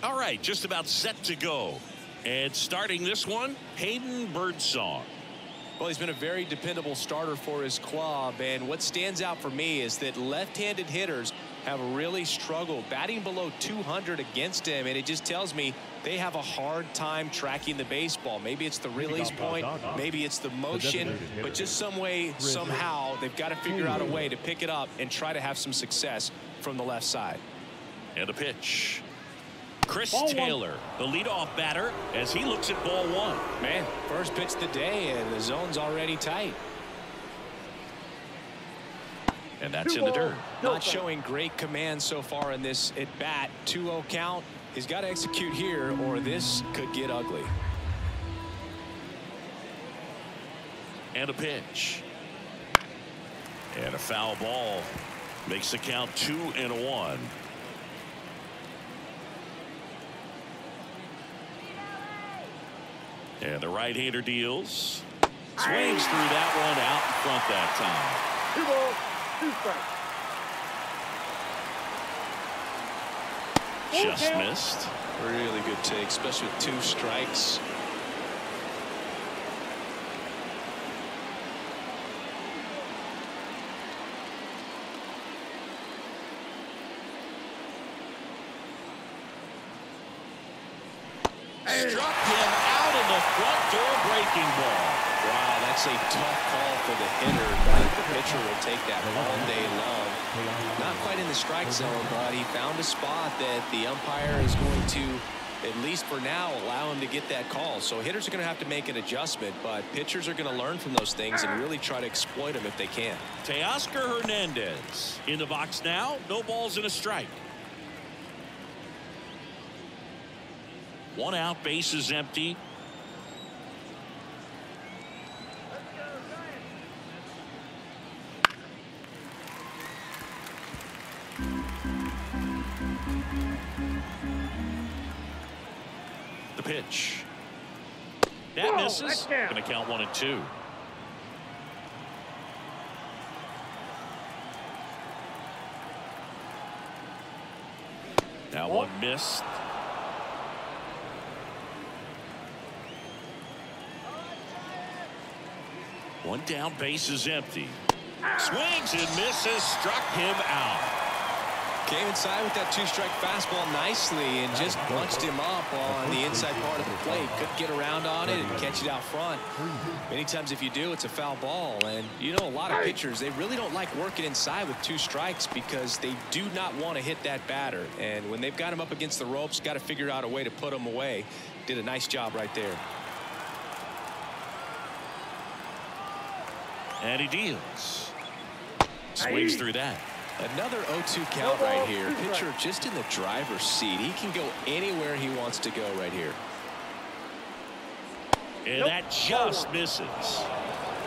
All right, just about set to go. And starting this one, Hayden Birdsong. Well, he's been a very dependable starter for his club, and what stands out for me is that left-handed hitters have really struggled batting below 200 against him, and it just tells me they have a hard time tracking the baseball. Maybe it's the release point, maybe it's the motion, but just some way, somehow, they've got to figure out a way to pick it up and try to have some success from the left side. And a pitch. Chris Taylor, the leadoff batter, as he looks at ball one. Man, first pitch of the day, and the zone's already tight. And that's in the dirt. Not showing great command so far in this at bat. 2-0 count. He's got to execute here, or this could get ugly. And a pitch. And a foul ball. Makes the count two and one. And the right-hander deals. Swings through that one out in front that time. Two balls, two strikes. Just missed. Really good take, especially with two strikes. Struck him out in the front door breaking ball. Wow, that's a tough call for the hitter, but the pitcher will take that all day long. Not quite in the strike zone, but he found a spot that the umpire is going to, at least for now, allow him to get that call. So hitters are going to have to make an adjustment, but pitchers are going to learn from those things and really try to exploit them if they can. Teoscar Hernandez in the box now. No balls and a strike. One out, base is empty. Pitch. That Whoa, misses. Going to count one and two. Now one missed. One down, base is empty. Ah. Swings and misses, struck him out. Came inside with that two-strike fastball nicely and just bunched him up on the inside part of the plate. Couldn't get around on it and catch it out front. Many times if you do, it's a foul ball. And you know a lot of pitchers, they really don't like working inside with two strikes because they do not want to hit that batter. And when they've got him up against the ropes, got to figure out a way to put him away. Did a nice job right there. And he deals. Swings through that. Another 0-2 count right here. Pitcher just in the driver's seat. He can go anywhere he wants to go right here. And that just misses.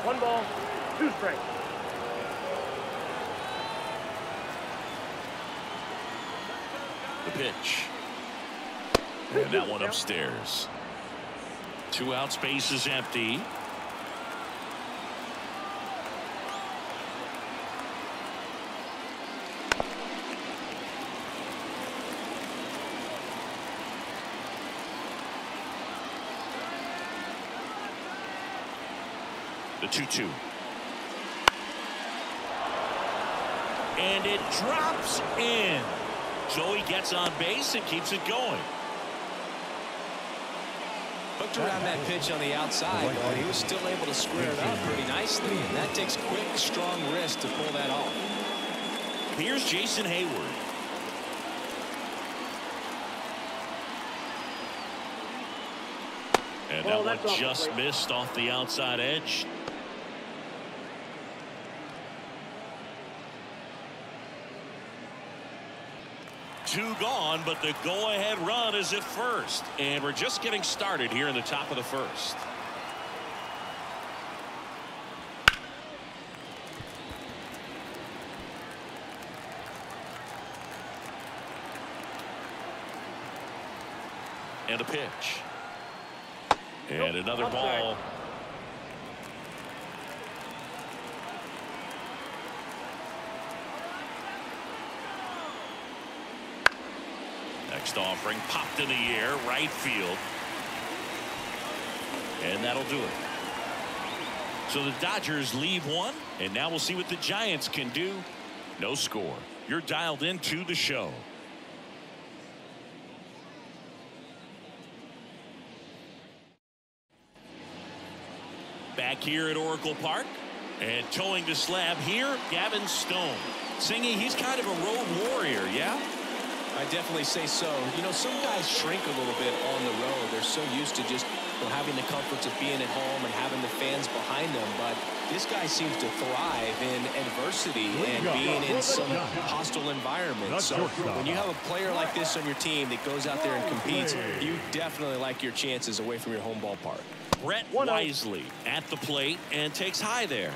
One ball, two strikes. The pitch. And that one upstairs. Two out space is empty. 2-2. And it drops in. Joey gets on base and keeps it going. Hooked around that pitch on the outside, but he was still able to square it up pretty nicely. And that takes quick, strong wrist to pull that off. Here's Jason Heyward. And Well, that that's one off the just missed off the outside edge. Two gone, but the go-ahead run is at first. And we're just getting started here in the top of the first. And a pitch. And another ball. Next offering popped in the air right field. And that'll do it. So the Dodgers leave one and now we'll see what the Giants can do. No score. You're dialed into the show. Back here at Oracle Park and towing the slab here Gavin Stone. Singy he's kind of a road warrior yeah. I definitely say so. You know, some guys shrink a little bit on the road. They're so used to just you know, having the comforts of being at home and having the fans behind them. But this guy seems to thrive in adversity and being in some hostile environment. So when you have a player like this on your team that goes out there and competes, you definitely like your chances away from your home ballpark. Brett Wisely at the plate and takes high there.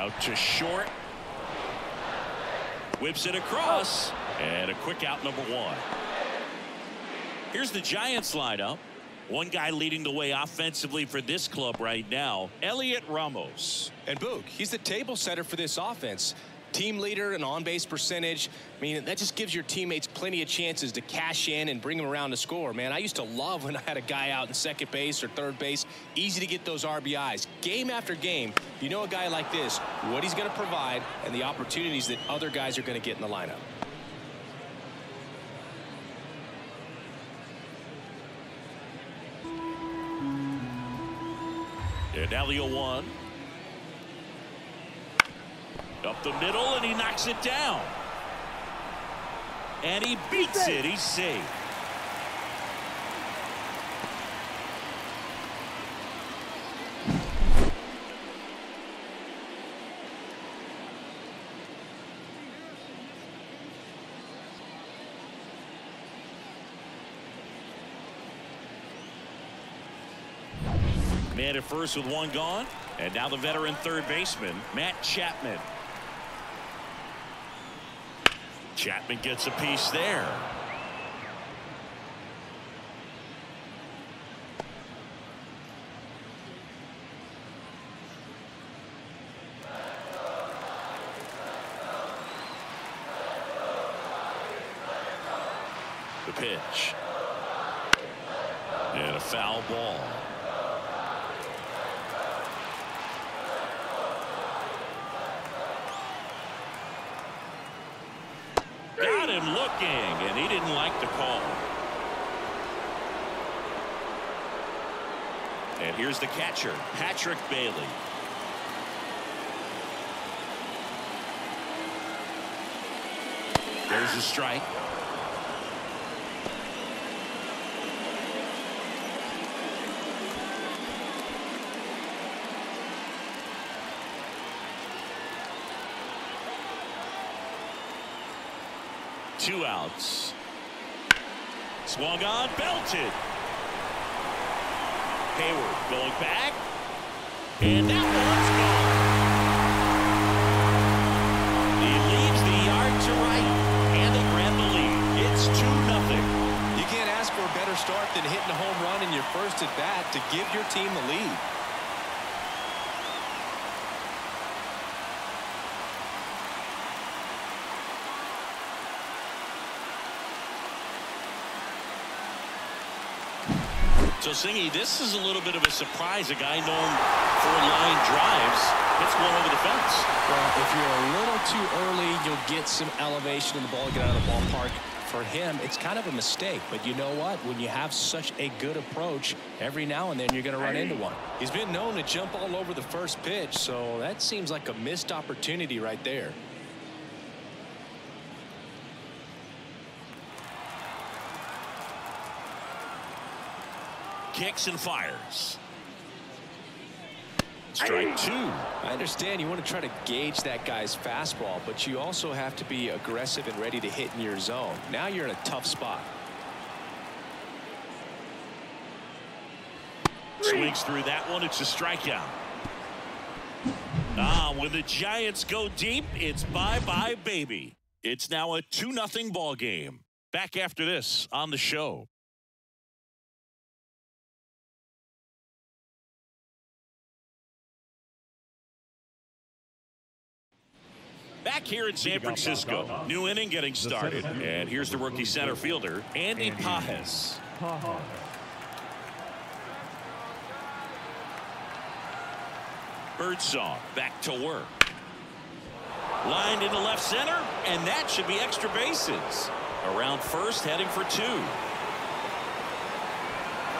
Out to short. Whips it across. And a quick out number one. Here's the Giants lineup. One guy leading the way offensively for this club right now, Heliot Ramos. And Boog, he's the table setter for this offense. Team leader and on-base percentage. I mean, that just gives your teammates plenty of chances to cash in and bring them around to score. Man, I used to love when I had a guy out in second base or third base. Easy to get those RBIs. Game after game, you know a guy like this, what he's going to provide and the opportunities that other guys are going to get in the lineup. And now the 0-1. Up the middle, and he knocks it down. And he beats it. He's safe. Man at first with one gone. And now the veteran third baseman, Matt Chapman. Chapman gets a piece there. The pitch. And a foul ball. Looking, and he didn't like the call. And here's the catcher, Patrick Bailey. There's a strike. Two outs. Swung on, belted. Heyward going back. And that one's gone. He leaves the yard to right. And they grab the lead. It's 2 nothing. You can't ask for a better start than hitting a home run in your first at bat to give your team the lead. So, Singy, this is a little bit of a surprise. A guy known for line drives hits one over the fence. Well, if you're a little too early, you'll get some elevation in the ball, get out of the ballpark. For him, it's kind of a mistake. But you know what? When you have such a good approach, every now and then you're going to run into one. He's been known to jump all over the first pitch, so that seems like a missed opportunity right there. Kicks and fires. Strike two. I understand you want to try to gauge that guy's fastball, but you also have to be aggressive and ready to hit in your zone. Now you're in a tough spot. Swings through that one. It's a strikeout. Ah, when the Giants go deep, it's bye-bye, baby. It's now a 2-0 ball game. Back after this on the show. Back here in San Francisco, new inning getting started. And here's the rookie center fielder, Andy Pages. Birdsong back to work. Lined into left center, and that should be extra bases. Around first, heading for two.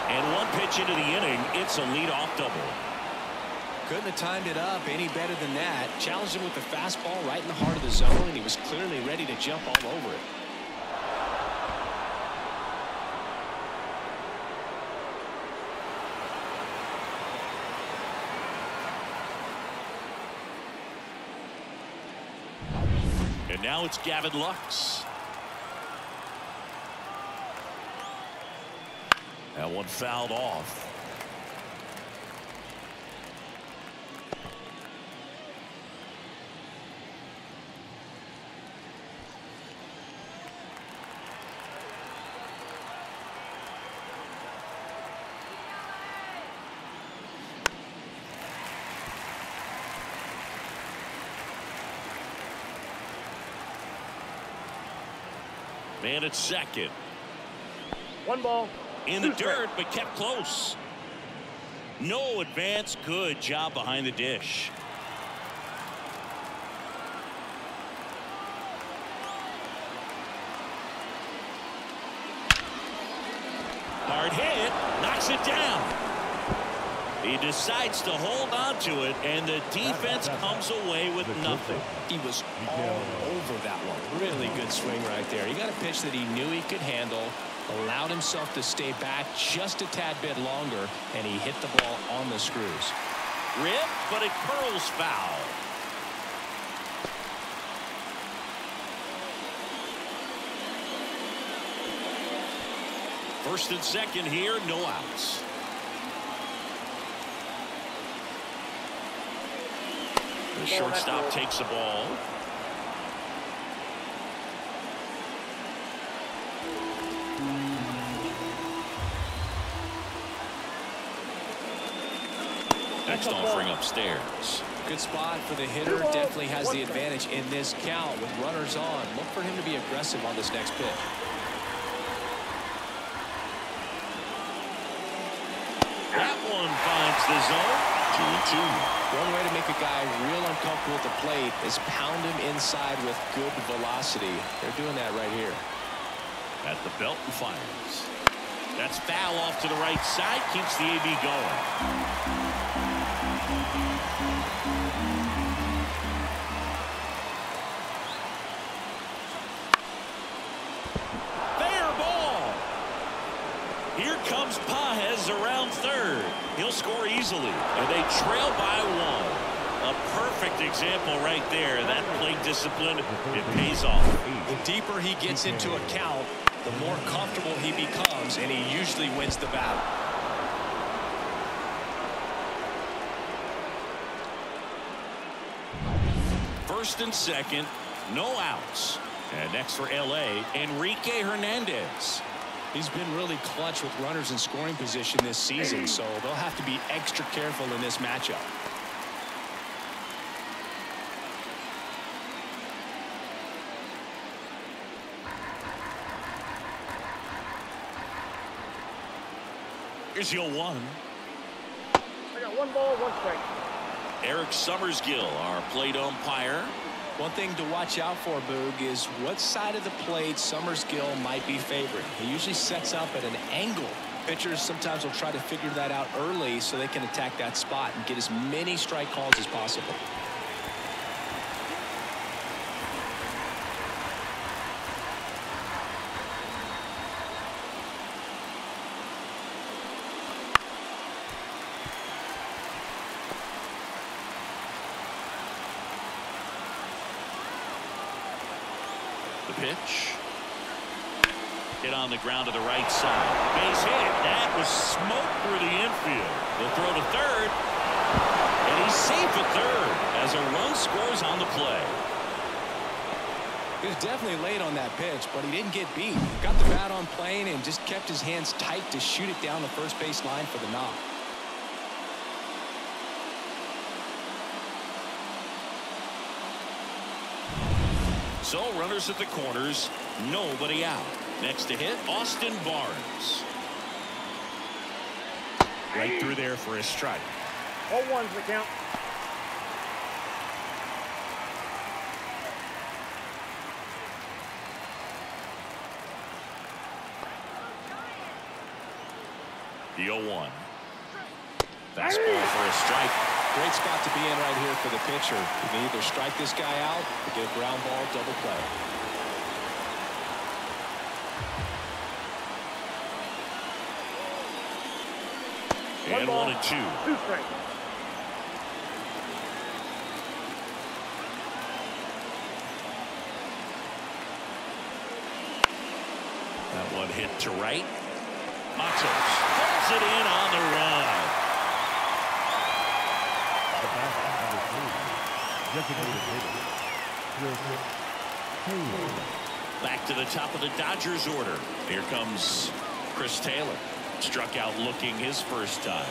And one pitch into the inning, it's a leadoff double. Couldn't have timed it up any better than that. Challenged him with the fastball right in the heart of the zone, and he was clearly ready to jump all over it. And now it's Gavin Lux. That one fouled off. Man at second. One ball. In the dirt, but kept close. No advance. Good job behind the dish. Hard hit. Knocks it down. He decides to hold on to it, and the defense comes away with nothing. He was all over that one. Really good swing right there. He got a pitch that he knew he could handle, allowed himself to stay back just a tad bit longer, and he hit the ball on the screws. Ripped, but it curls foul. First and second here, no outs. The shortstop takes the ball. Next offering upstairs. Good spot for the hitter. Definitely has the advantage in this count with runners on. Look for him to be aggressive on this next pitch. That one finds the zone. One way to make a guy real uncomfortable at the plate is pound him inside with good velocity. They're doing that right here. At the belt and fires. That's foul off to the right side. Keeps the AB going. Fair ball. Here comes Pages around third. He'll score easily. And they trail by one. A perfect example right there. That plate discipline, it pays off. The deeper he gets into a count, the more comfortable he becomes, and he usually wins the battle. First and second, no outs. And next for L.A., Enrique Hernandez. He's been really clutch with runners in scoring position this season, so they'll have to be extra careful in this matchup. Here's your one. I got one ball, one strike. Eric Summersgill, our plate umpire. One thing to watch out for, Boog, is what side of the plate Summersgill might be favoring. He usually sets up at an angle. Pitchers sometimes will try to figure that out early so they can attack that spot and get as many strike calls as possible. The pitch. Hit on the ground to the right side. Base hit. That was smoke through the infield. They'll throw to third. And he's safe at third as a run scores on the play. He was definitely late on that pitch, but he didn't get beat. Got the bat on plane and just kept his hands tight to shoot it down the first base line for the knock. So runners at the corners, nobody out. Next to hit, Austin Barnes. Right through there for a strike. All ones the count. The 0-1. Fastball for a strike. Great spot to be in right here for the pitcher. You can either strike this guy out or get a ground ball double play. And ball. one and two. Two strikes. That one hit to right. Matos pulls it in on the run. Back to the top of the Dodgers order. Here comes Chris Taylor. Struck out looking his first time.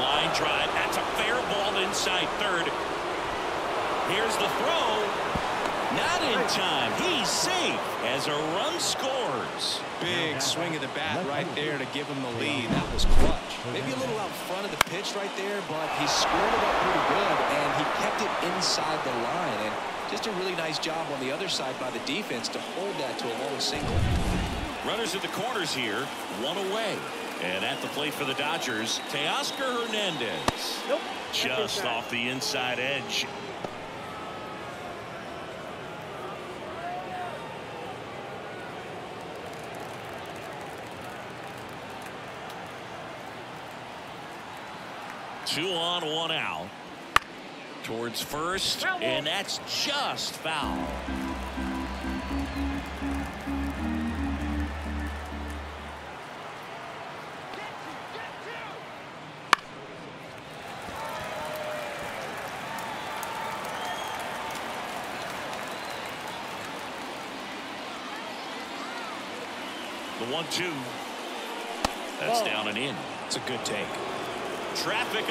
Line drive. That's a fair ball inside third. Here's the throw. Not in time. He's safe as a run scores. Big swing of the bat right there to give him the lead. That was clutch. Maybe a little out front of the pitch right there, but he squared it up pretty good, and he kept it inside the line. And just a really nice job on the other side by the defense to hold that to a long single. Runners at the corners here, one away. And at the plate for the Dodgers, Teoscar Hernandez. Nope. Just off the inside edge. Two on, one out. Towards first, and that's just foul.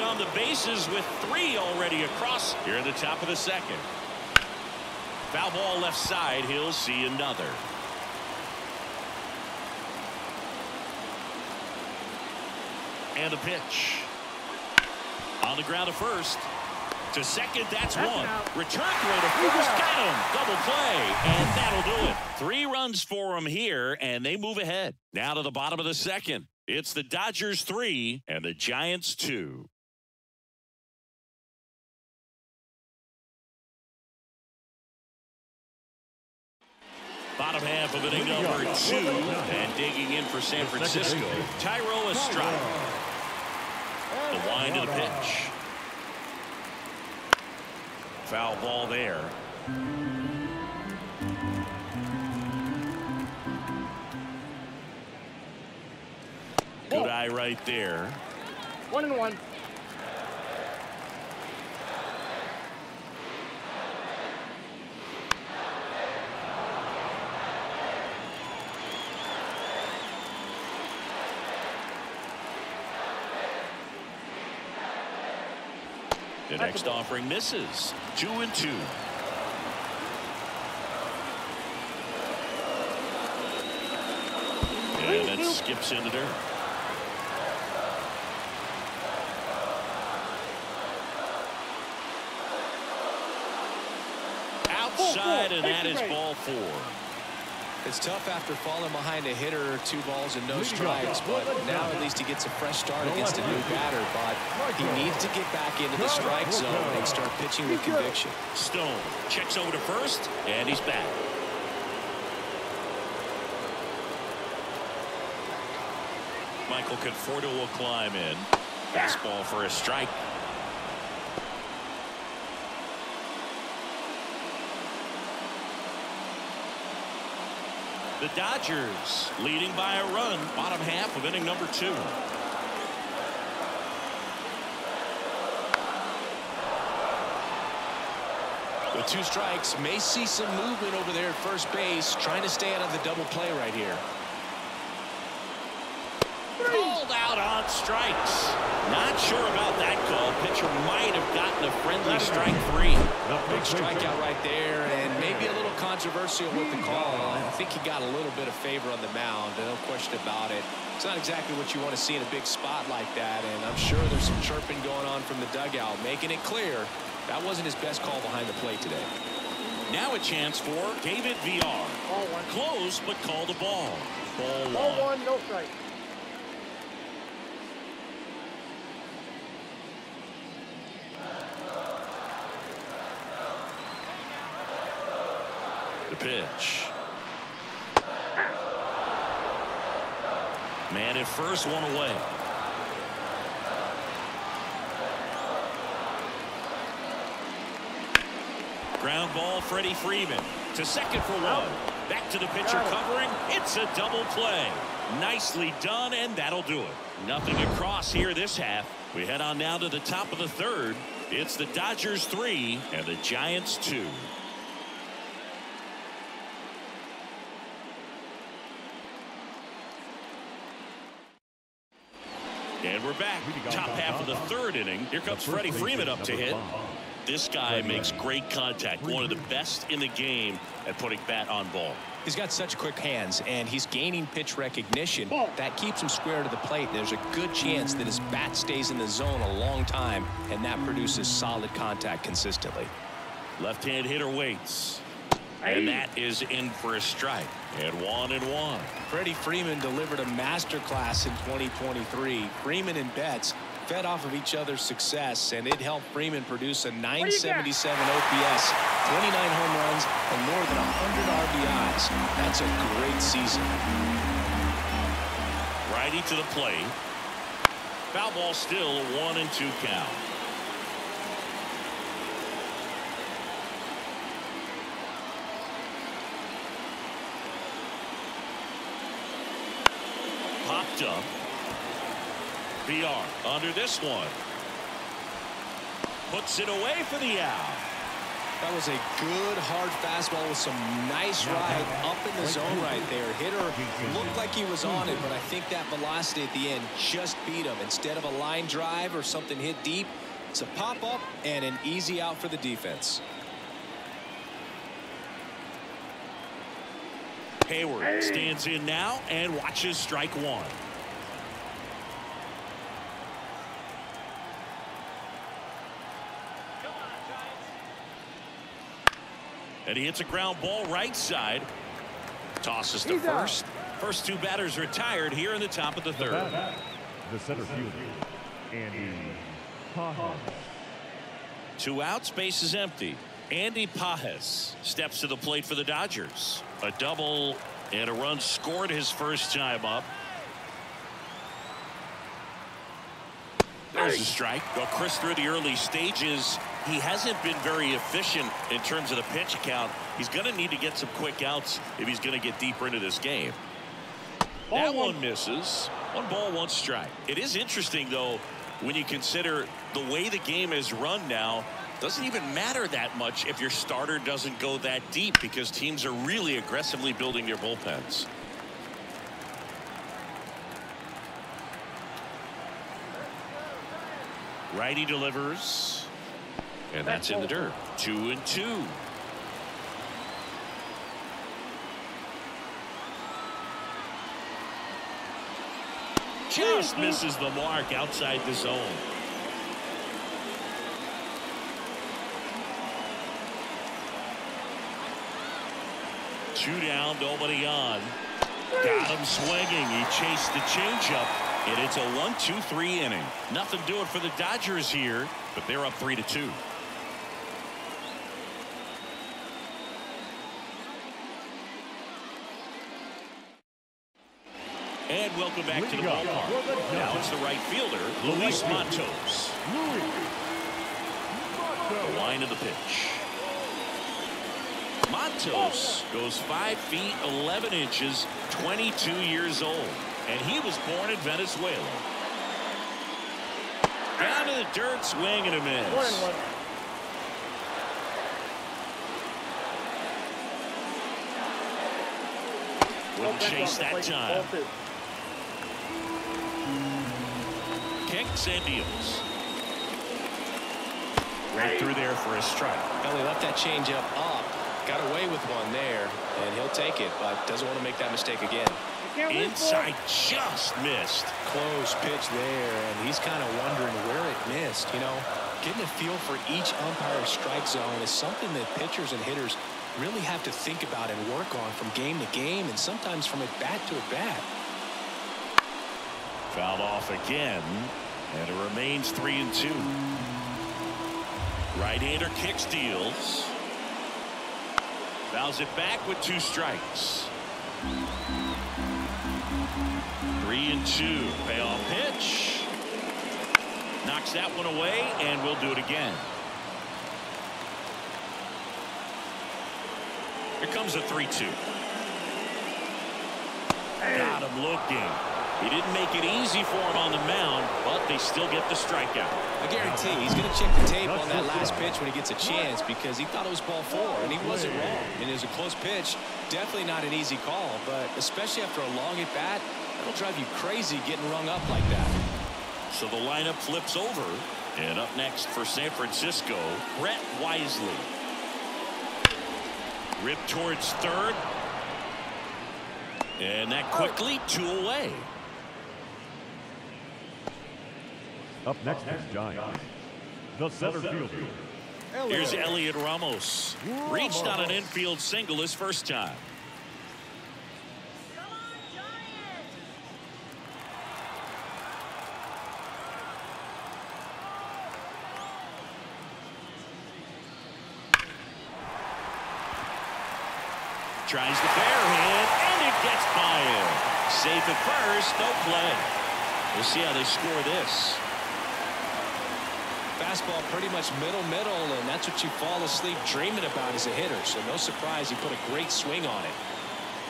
On the bases with three already across here at the top of the second. Foul ball left side. He'll see another. And a pitch. On the ground to first. To second, that's That's one. out. Return throw to first. Got him. Double play. And that'll do it. Three runs for him here, and they move ahead. Now to the bottom of the second. It's the Dodgers three and the Giants two. Bottom half of inning number two. And digging in for San Francisco, Thairo Estrada. The wind of the pitch. Foul ball there. Good eye right there. One and one. The next offering misses. Two and two. And that skips into dirt. Outside, and that is ball four. It's tough after falling behind a hitter, two balls and no strikes, but now at least he gets a fresh start against a new batter. But he needs to get back into the strike zone and start pitching with conviction. Stone checks over to first, and he's back. Michael Conforto will climb in. Fastball for a strike. The Dodgers leading by a run, bottom half of inning number two. With two strikes, may see some movement over there at first base, trying to stay out of the double play right here. Pulled out on out strikes. Not sure about that call. Pitcher might have gotten a friendly strike three. Big strikeout right there, and maybe a little controversial with the call. I think he got a little bit of favor on the mound, no question about it. It's not exactly what you want to see in a big spot like that, and I'm sure there's some chirping going on from the dugout, making it clear that wasn't his best call behind the plate today. Now a chance for David Villar. Ball one. Close, but call the ball. Ball Ball one. one, no strike. The pitch. Man at first, one away. Ground ball, Freddie Freeman to second for one. Oh. Back to the pitcher oh. covering. It's a double play. Nicely done, and that'll do it. Nothing across here this half. We head on now to the top of the third. It's the Dodgers three and the Giants two. And we're back. Top half of the third inning. Here comes Freddie Freeman up to hit. This guy makes great contact. One of the best in the game at putting bat on ball. He's got such quick hands, and he's gaining pitch recognition. That keeps him square to the plate. There's a good chance that his bat stays in the zone a long time, and that produces solid contact consistently. Left-hand hitter waits. And that is in for a strike. And one and one. Freddie Freeman delivered a masterclass in 2023. Freeman and Betts fed off of each other's success, and it helped Freeman produce a 977 OPS, 29 home runs, and more than 100 RBIs. That's a great season. Righty to the plate. Foul ball still a one and two count. Popped up. VR under this one. Puts it away for the out. That was a good hard fastball with some nice ride up in the zone right there. Hitter looked like he was on it, but I think that velocity at the end just beat him. Instead of a line drive or something hit deep, it's a pop up and an easy out for the defense. Heyward stands in now and watches strike one. And he hits a ground ball right side. Tosses to He's out. first. First two batters retired here in the top of the third. The center fielder, Andy Pages. Two outs, base is empty. Andy Pages steps to the plate for the Dodgers. A double and a run scored his first time up. There's a strike. Well, Chris, through the early stages, he hasn't been very efficient in terms of the pitch count. He's going to need to get some quick outs if he's going to get deeper into this game. Ball that one. one misses. One ball, one strike. It is interesting, though, when you consider the way the game is run now. Doesn't even matter that much if your starter doesn't go that deep because teams are really aggressively building their bullpens. Righty delivers. And that's in the dirt. Two and two. Just misses the mark outside the zone. Two down, nobody on. Got him swinging. He chased the changeup, and it's a one-two-three inning. Nothing doing for the Dodgers here, but they're up 3 to 2. Welcome back to the ballpark. Now it's the right fielder, Luis Matos. The line of the pitch. Matos goes 5 feet 11 inches, 22 years old. And he was born in Venezuela. Down to the dirt, swing and a One miss. one. Wouldn't chase that off the plate. time. Strikes and deals. Right through there for a strike. Well, he left that changeup up. Ah, got away with one there, and he'll take it, but doesn't want to make that mistake again. You can't lose, Inside just missed. Close pitch there, and he's kind of wondering where it missed. You know, getting a feel for each umpire's strike zone is something that pitchers and hitters really have to think about and work on from game to game, and sometimes from at bat to at bat. Fouled off again, and it remains three and two. Right-hander kicks deals. Fouls it back with two strikes. Three and two. Payoff pitch. Knocks that one away, and we'll do it again. Here comes a 3-2. Got him looking. He didn't make it easy for him on the mound, but they still get the strikeout. I guarantee he's going to check the tape on that last pitch when he gets a chance because he thought it was ball four, and he wasn't wrong. And it was a close pitch. Definitely not an easy call, but especially after a long at bat, that'll drive you crazy getting rung up like that. So the lineup flips over. And up next for San Francisco, Brett Wisely. Rip towards third. And that quickly two away. Up next is Giants. The center fielder. Here's Heliot Ramos. Reached on an infield single his first time. Tries the barehand, and it gets by him. Safe at first, no play. We'll see how they score this. Fastball pretty much middle middle, and that's what you fall asleep dreaming about as a hitter. So no surprise he put a great swing on it.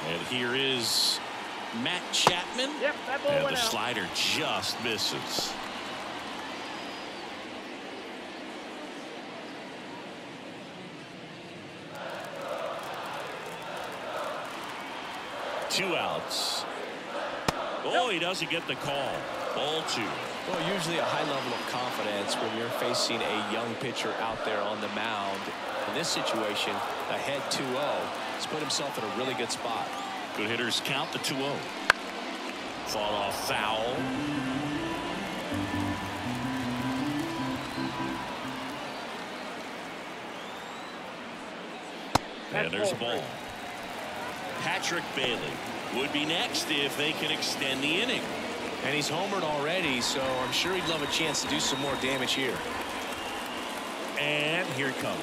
And here is Matt Chapman. Yep, that ball And went the out. slider just misses. Two outs. Oh, he doesn't get the call. Ball two. Well, usually a high level of confidence when you're facing a young pitcher out there on the mound. In this situation, ahead 2-0, he's put himself in a really good spot. Good hitters count the 2-0. Fought off foul. And there's a ball. Patrick Bailey would be next if they can extend the inning. And he's homered already, so I'm sure he'd love a chance to do some more damage here. And here it comes.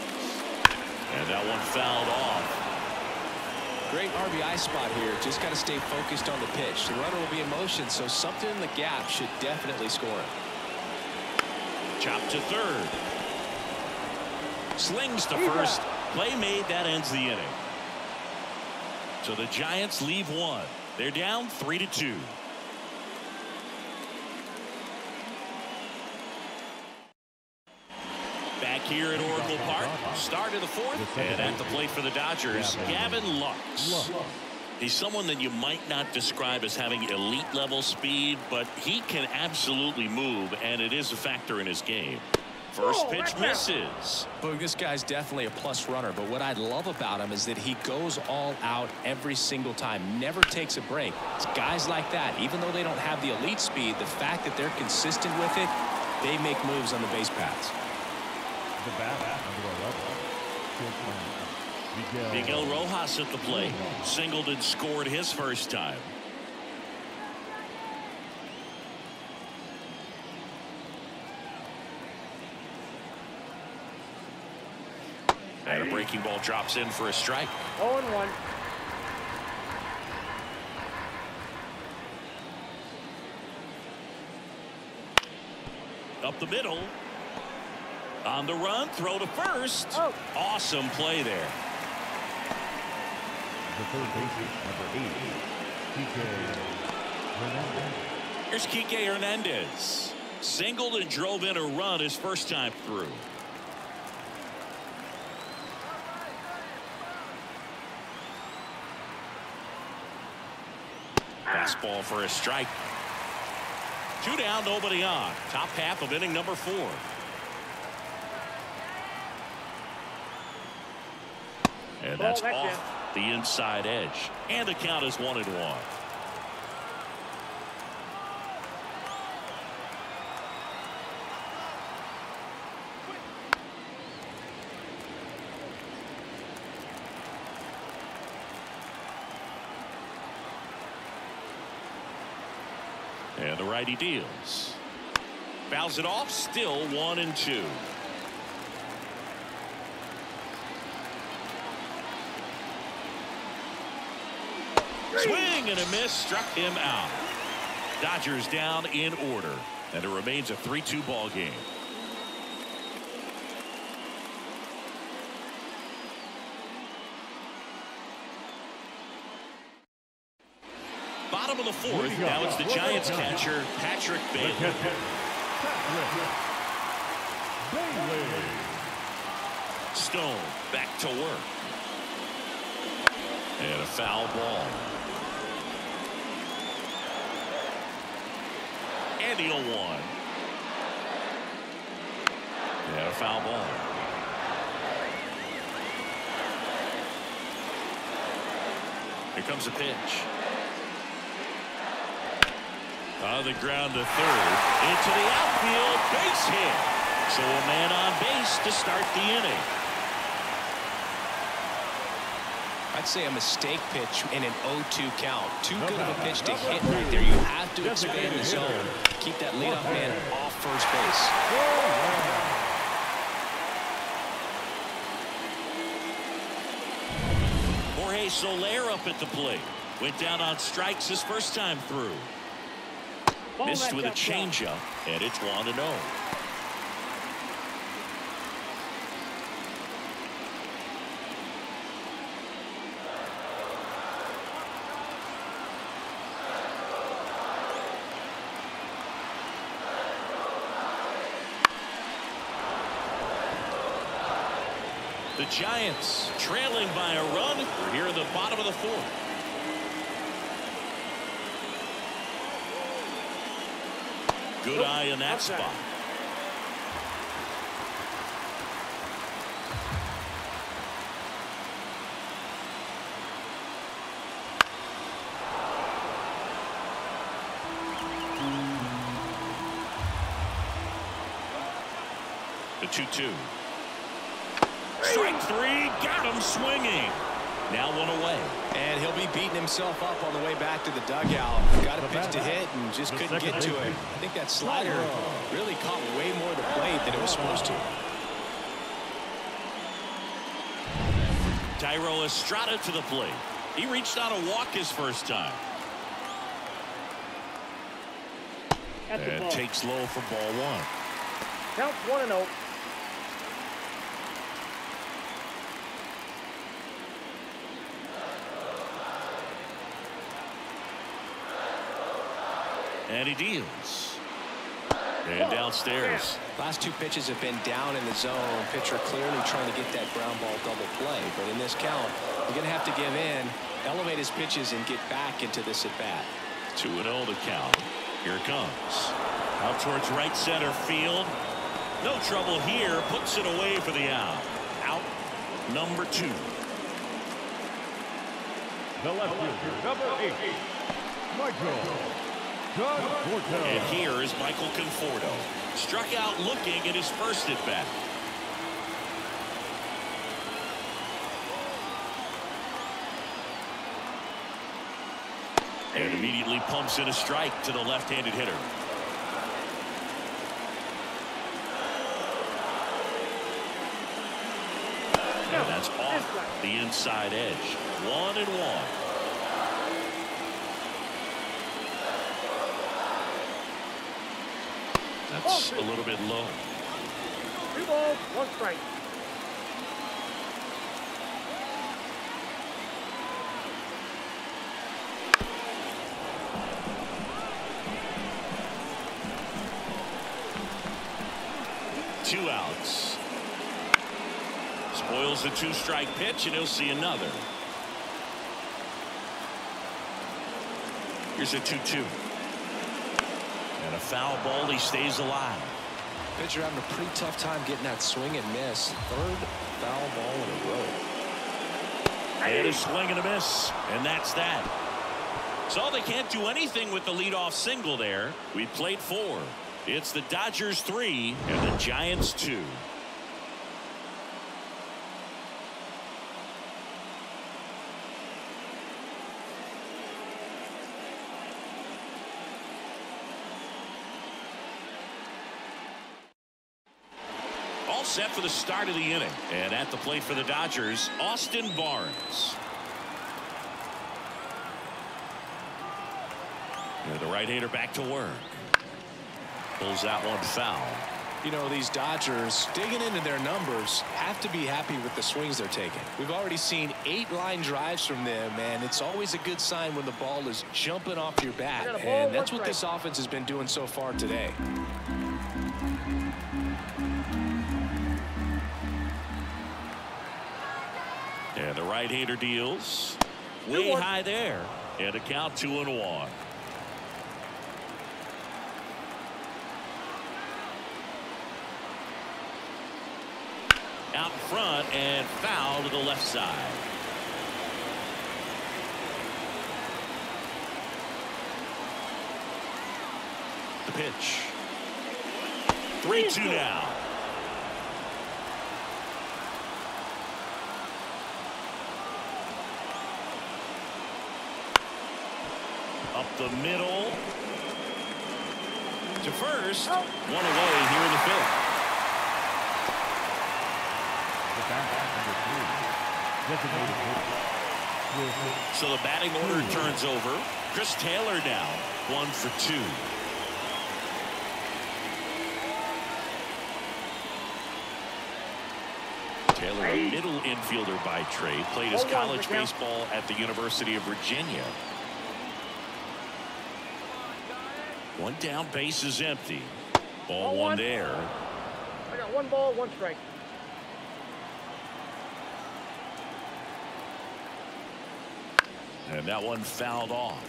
And that one fouled off. Great RBI spot here. Just got to stay focused on the pitch. The runner will be in motion, so something in the gap should definitely score him. Chop to third. Slings to first. Play made. That ends the inning. So the Giants leave one. They're down three to two. Here at Oracle Park. Start of the fourth. And at the plate for the Dodgers, Gavin Lux. He's someone that you might not describe as having elite level speed, but he can absolutely move, and it is a factor in his game. First oh, pitch misses. Boog, this guy's definitely a plus runner, but what I love about him is that he goes all out every single time, never takes a break. It's guys like that, even though they don't have the elite speed, the fact that they're consistent with it, they make moves on the base paths. The bat, number 11. Short Miguel Rojas at the plate. Singled and scored his first time. And a breaking ball drops in for a strike. 0 and 1. Up the middle. On the run, throw to first. Oh. Awesome play there. The third baseman, number 8. TK Hernandez. Here's Kike Hernandez. Singled and drove in a run his first time through. Fastball for a strike. Two down, nobody on. Top half of inning number four. And that's Ball, that's off the inside edge. And the count is one and one. And the righty deals. Fouls it off, still one and two. Swing and a miss struck him out. Dodgers down in order. And it remains a 3-2 ball game. Bottom of the fourth. Now it's the Giants catcher, Patrick The catcher, Patrick Bailey. Stone back to work. And a foul ball. And the 0-1. And a foul ball. Here comes a pitch. On the ground to third. Into the outfield. Base hit. So a man on base to start the inning. I'd say a mistake pitch in an 0-2 count. Too good of a pitch to hit right there. You have to expand the zone. Keep that leadoff man off first base. Jorge Soler up at the plate. Went down on strikes his first time through. Ball Missed with a changeup, and it's 1 to 0. The Giants trailing by a run. We're here in the bottom of the fourth. Good eye in that spot. The 2-2. Strike three, got him swinging. Now one away. And he'll be beating himself up on the way back to the dugout. Got a pitch to hit and just The couldn't get to it. I think that slider really caught way more of the plate than it was supposed to. Thairo Estrada to the plate. He reached out a walk his first time. At And takes low for ball one. Counts one oh. And. And he deals. And downstairs. Last two pitches have been down in the zone. Pitcher clearly trying to get that ground ball double play. But in this count, you're going to have to give in, elevate his pitches, and get back into this at bat. 2 and 0 to count. Here it comes. Out towards right center field. No trouble here. Puts it away for the out. Out number two. The left fielder, number eight, Michael Conforto. And here is Michael Conforto. Struck out looking at his first at bat. And immediately pumps in a strike to the left-handed hitter. And that's off the inside edge. One and one. That's a little bit low. Two balls, one strike. Two outs. Spoils the two-strike pitch, and he'll see another. Here's a 2-2. And And a foul ball, he stays alive. Pitcher having a pretty tough time getting that swing and miss. Third foul ball in a row. And a swing and a miss. And that's that. So they can't do anything with the leadoff single there. We played four. It's the Dodgers three and the Giants two. All set for the start of the inning. And at the plate for the Dodgers, Austin Barnes. And the right-hander back to work. Pulls that one foul. You know, these Dodgers digging into their numbers have to be happy with the swings they're taking. We've already seen eight line drives from them, and it's always a good sign when the ball is jumping off your bat. got a ball, And that's what this offense has been doing so far today. Right-hander deals. Way high there. And a count two and one. Out in front and foul to the left side. The pitch. 3-2 now. Up the middle. To first. One away here in the fifth. The bat, number three. Designated hitter. Wilson So the batting order turns over. Chris Taylor now one for two. Taylor, a middle infielder by trade, played his college baseball at the University of Virginia. One down, base is empty. Ball Ball one one. there. I got one ball, one strike. And that one fouled off.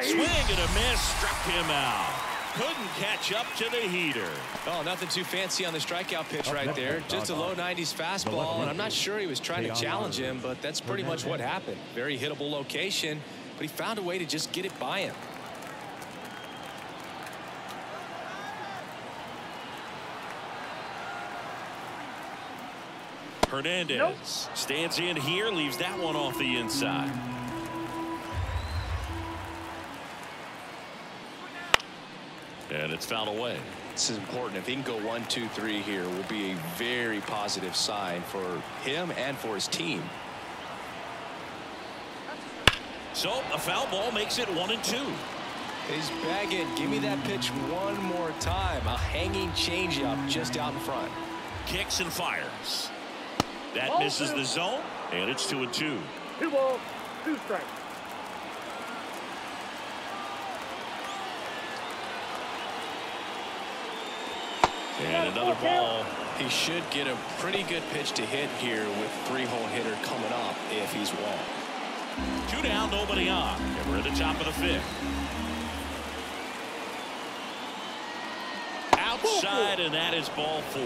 Swing and a miss struck him out. Couldn't catch up to the heater. Oh, nothing too fancy on the strikeout pitch Up right there. Just a low 90s fastball, and I'm not sure he was trying to challenge him, but that's pretty much what happened. Very hittable location, but he found a way to just get it by him. Hernandez Nope. stands in here, leaves that one off the inside. And it's fouled away. This is important. If he can go one, two, three here, will be a very positive sign for him and for his team. So a foul ball makes it one and two. He's bagging. Give me that pitch one more time. A hanging changeup just out in front. Kicks and fires. That Ball misses two. the zone, and it's two and two. Two balls, two strikes. And another ball. He should get a pretty good pitch to hit here with three-hole hitter coming up if he's wrong. Two down, nobody on. And we're at the top of the fifth. Outside, and that is ball four.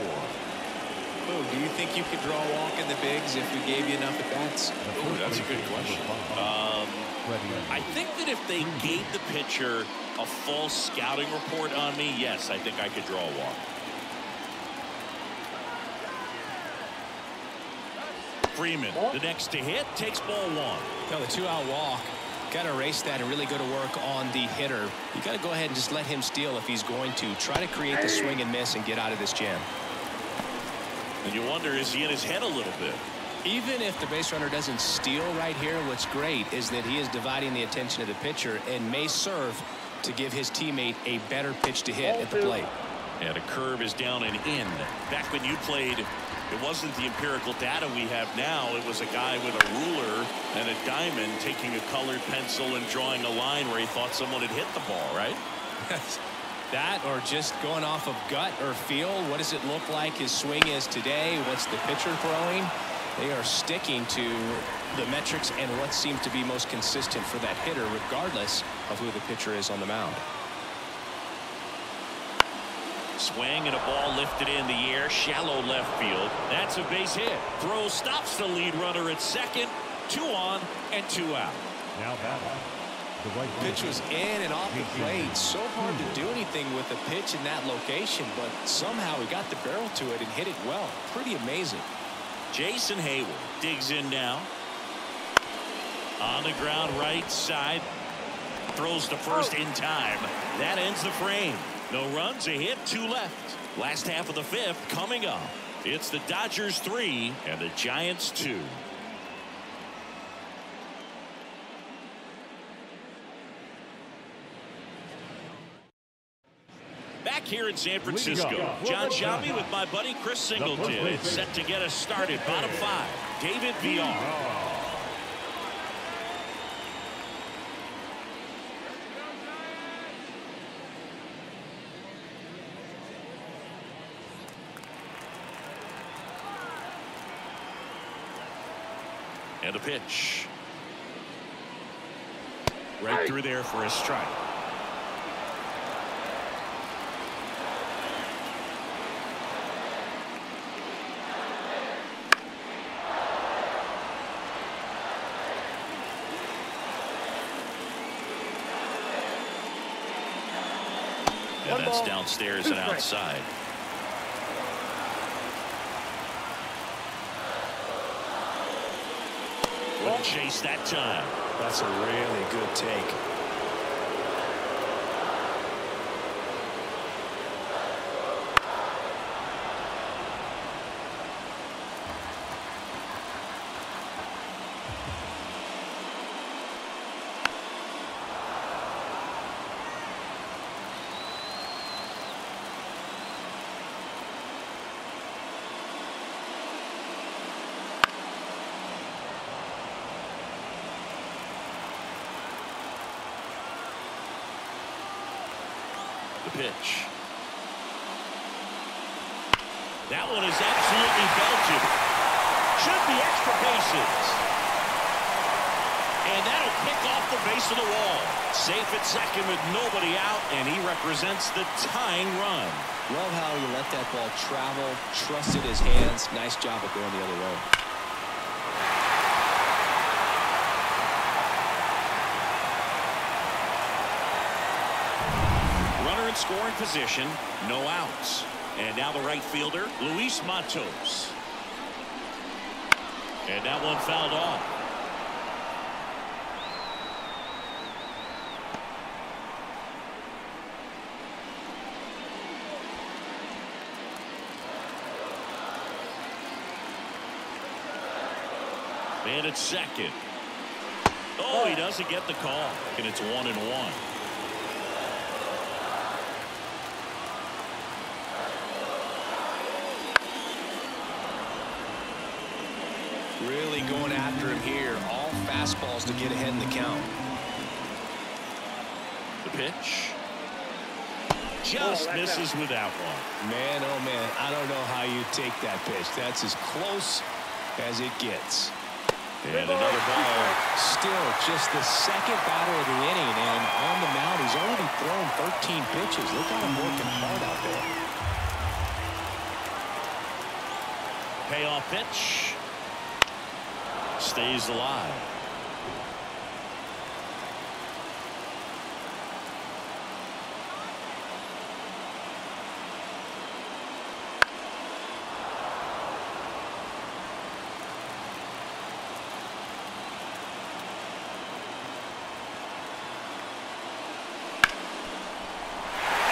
Boo, do you think you could draw a walk in the bigs if we gave you enough at bats? The that's a good question. Um, I think that if they gave the pitcher a full scouting report on me, yes, I think I could draw a walk. Freeman, the next to hit, takes ball one. No, the two-out walk. Got to erase that and really go to work on the hitter. You got to go ahead and just let him steal if he's going to. Try to create the swing and miss and get out of this jam. And you wonder, is he in his head a little bit? Even if the base runner doesn't steal right here, what's great is that he is dividing the attention of the pitcher and may serve to give his teammate a better pitch to hit at the plate. And a curve is down and in. Back when you played, it wasn't the empirical data we have now. It was a guy with a ruler and a diamond taking a colored pencil and drawing a line where he thought someone had hit the ball, right? That or just going off of gut or feel. What does it look like his swing is today? What's the pitcher throwing? They are sticking to the metrics and what seems to be most consistent for that hitter, regardless of who the pitcher is on the mound. Swing and a ball lifted in the air, shallow left field. That's a base hit. Throw stops the lead runner at second. Two on and two out. Now batting. The right Pitch was in and off the plate. So hard to do anything with a pitch in that location, but somehow he got the barrel to it and hit it well. Pretty amazing. Jason Heyward digs in now. On the ground right side. Throws to first oh. in time. That ends the frame. No runs, a hit, two left. Last half of the fifth coming up. It's the Dodgers three and the Giants two. Back here in San Francisco, Jon Sciambi with my buddy Chris Singleton. It's set to get us started. Bottom five, David Villar. And the pitch. Right through there for a strike. And that's downstairs and outside. Chase that time. That's a really good take. The pitch. That one is absolutely belted. Should be extra bases. And that'll kick off the the wall. Safe at second with nobody out, and he represents the tying run. Love how he let that ball travel, trusted his hands. Nice job of going the other way. Runner in scoring position, no outs. And now the right fielder, Luis Matos. And that one fouled off. Man it's second. Oh, he doesn't get the call. And it's one and one. Really going after him here. All fastballs to get ahead in the count. The pitch. Just Oh, misses with that one. Man, oh man, I don't know how you take that pitch. That's as close as it gets. And another ball. Still just the second batter of the inning, and on the mound, he's already thrown 13 pitches. Look at him working hard out there. Payoff pitch. Stays alive.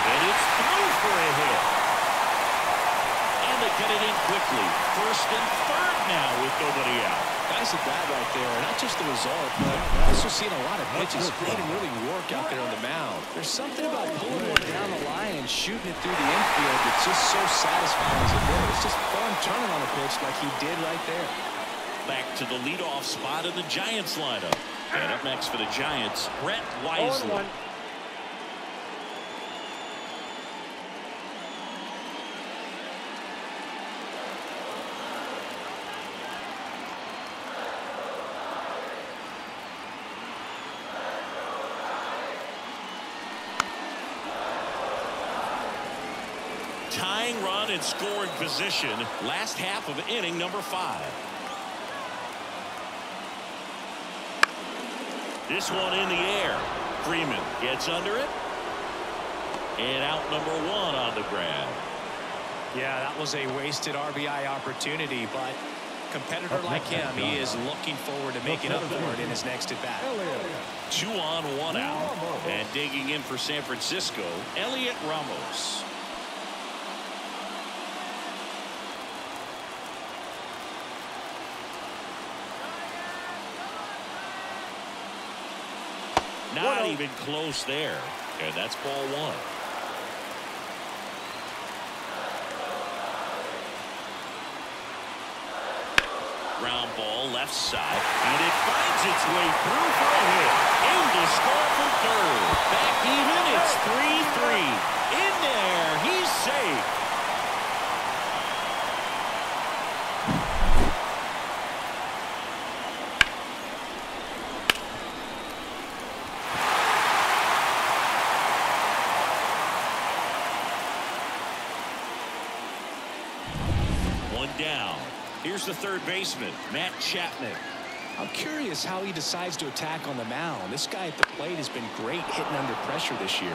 And it's through for a hit. And they get it in quickly. First and third now with nobody out. Nice at bat right there. Not just the result, but also seeing a lot of pitches. Made him really work out there on the mound. There's something about pulling one down the line and shooting it through the infield that's just so satisfying as a hitter. It's just fun turning on a pitch like he did right there. Back to the leadoff spot in the Giants lineup. And up next for the Giants, Brett Wisely. and one. tying run in scoring position. Last half of inning number five. This one in the air. Freeman gets under it. And out number one on the grab. Yeah, that was a wasted RBI opportunity, but competitor like him, he is looking forward to making up for it in his next at bat. Two on, one out. And digging in for San Francisco, Heliot Ramos. Not even close there. And that's ball one. Ground ball left side. And it finds its way through for a hit. In to score for third. Back even. It's 3-3. In there. He's safe. One down. Here's the third baseman, Matt Chapman. I'm curious how he decides to attack on the mound. This guy at the plate has been great hitting under pressure this year.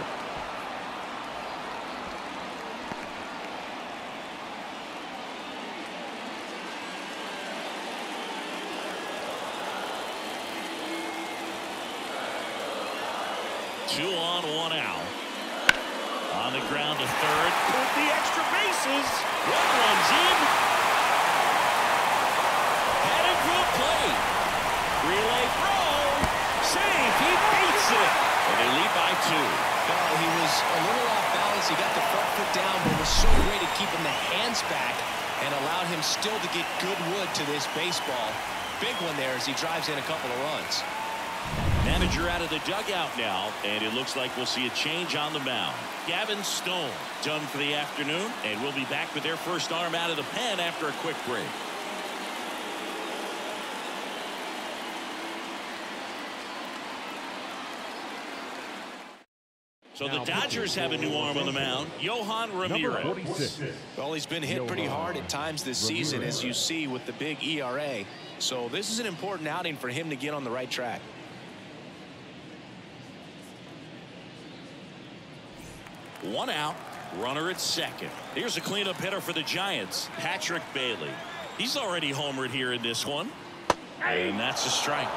Two on, one out. On the ground to third. With the extra bases. One runs in. Headed for a plate. Relay throw. Save. He beats it. And they lead by two. Well, he was a little off balance. He got the front foot down, but was so great at keeping the hands back and allowed him still to get good wood to this baseball. Big one there as he drives in a couple of runs. Manager out of the dugout now, and it looks like we'll see a change on the mound. Gavin Stone done for the afternoon, and we'll be back with their first arm out of the pen after a quick break. So the Dodgers have a new arm on the mound, Yohan Ramirez. Well, he's been hit pretty hard at times this season, as you see with the big ERA. So this is an important outing for him to get on the right track. One out, runner at second. Here's a cleanup hitter for the Giants, Patrick Bailey. He's already homered here in this one. And that's a strike.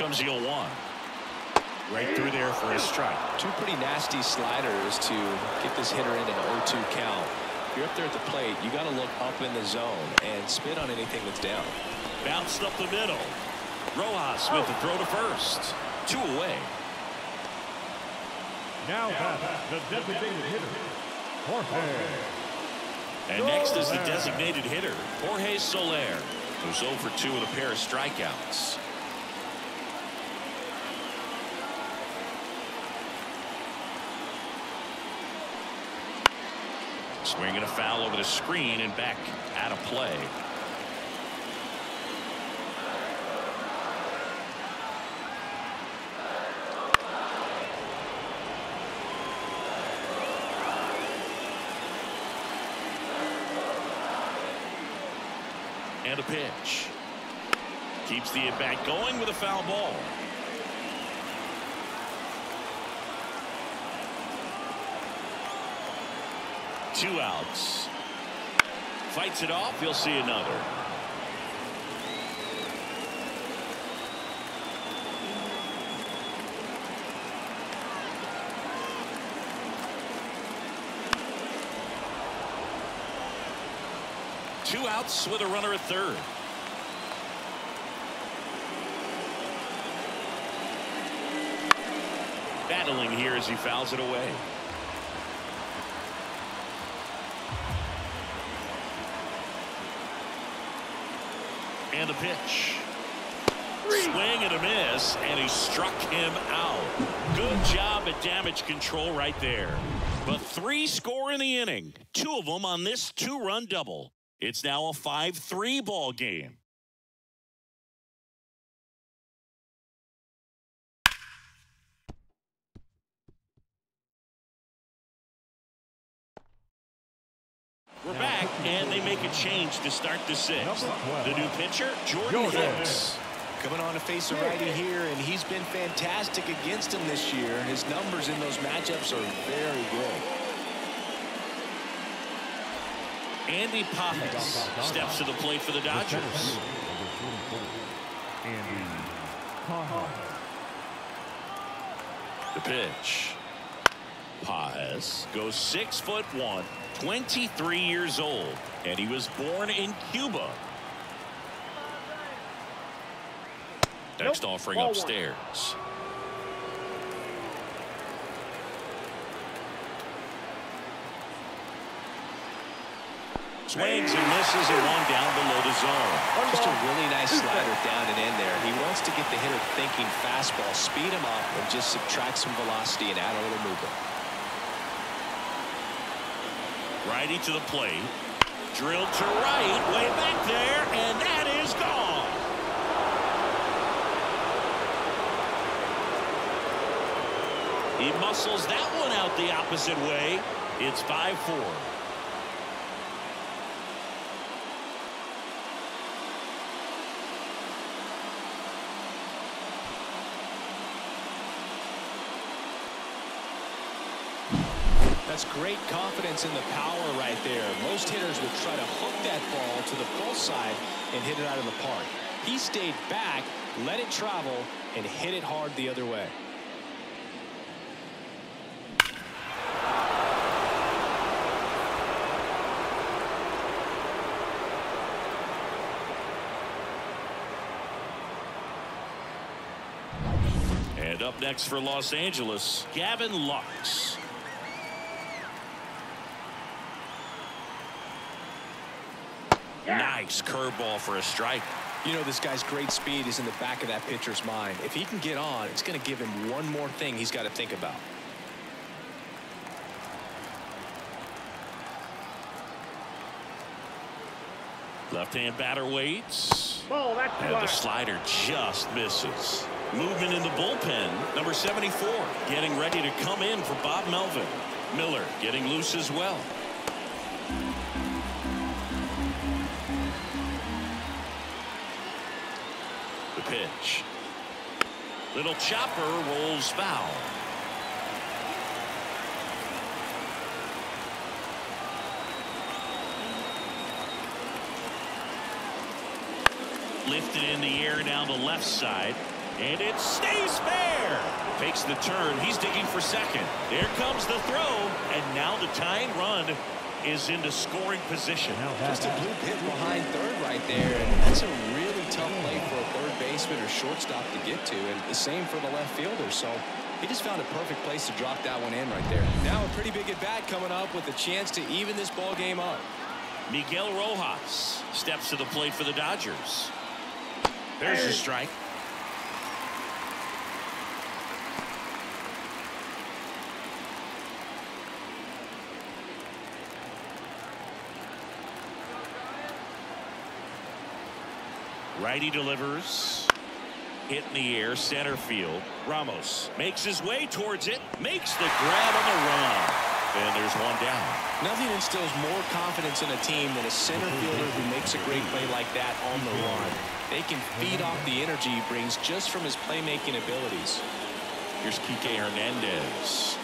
Comes the 0 1. Right through there for a strike. Two pretty nasty sliders to get this hitter in an 0-2 count. If you're up there at the plate, you got to look up in the zone and spit on anything that's down. Bounced up the middle. Rojas with the throw to first. Two away. Now the designated hitter, Jorge. And next is the designated hitter, Jorge Soler, who's 0 for 2 with a pair of strikeouts. Swinging a foul over the screen and back out of play. And a pitch. Keeps the at bat going with a foul ball. Two outs. Fights it off. You'll see another. Two outs with a runner at third. Battling here as he fouls it away. And the pitch. Swing and a miss, and he struck him out. Good job at damage control right there. But three score in the inning, two of them on this two-run double. It's now a 5-3 ball game. Change to start the sixth. The new pitcher, Jordan Hicks. Coming on to face a righty here, and he's been fantastic against him this year. His numbers in those matchups are very good. Andy Pages steps to the plate for the Dodgers. The pitch. Pages goes six foot one, 23 years old, and he was born in Cuba. Next Nope. offering Ball one. upstairs. Swings and misses and one down below the zone. Just a really nice slider down and in there. He wants to get the hitter thinking fastball, speed him up, and just subtract some velocity and add a little movement. Righty to the plate. Drilled to right, way back there, and that is gone. He muscles that one out the opposite way. It's 5-4. That's great confidence in the power right there. Most hitters would try to hook that ball to the full side and hit it out of the park. He stayed back, let it travel, and hit it hard the other way. And up next for Los Angeles, Gavin Lux. Nice curveball for a strike. You know, this guy's great speed is in the back of that pitcher's mind. If he can get on, it's going to give him one more thing he's got to think about. Left-hand batter waits. Ball, that's And the slider just misses. Movement in the bullpen. Number 74 getting ready to come in for Bob Melvin. Miller getting loose as well. Little chopper rolls foul. Lifted in the air down the left side. And it stays fair. Takes the turn. He's digging for second. There comes the throw. And now the tying run is into scoring position. Just a blue hit behind third right there. And that's a really tough play baseman or shortstop to get to. And the same for the left fielder. So he just found a perfect place to drop that one in right there. Now a pretty big at bat coming up with a chance to even this ball game up. Miguel Rojas steps to the plate for the Dodgers. There's a strike. Righty delivers. Hit in the air, center field. Ramos makes his way towards it, makes the grab on the run. And there's one down. Nothing instills more confidence in a team than a center fielder who makes a great play like that on the run. They can feed off the energy he brings just from his playmaking abilities. Here's Kike Hernandez.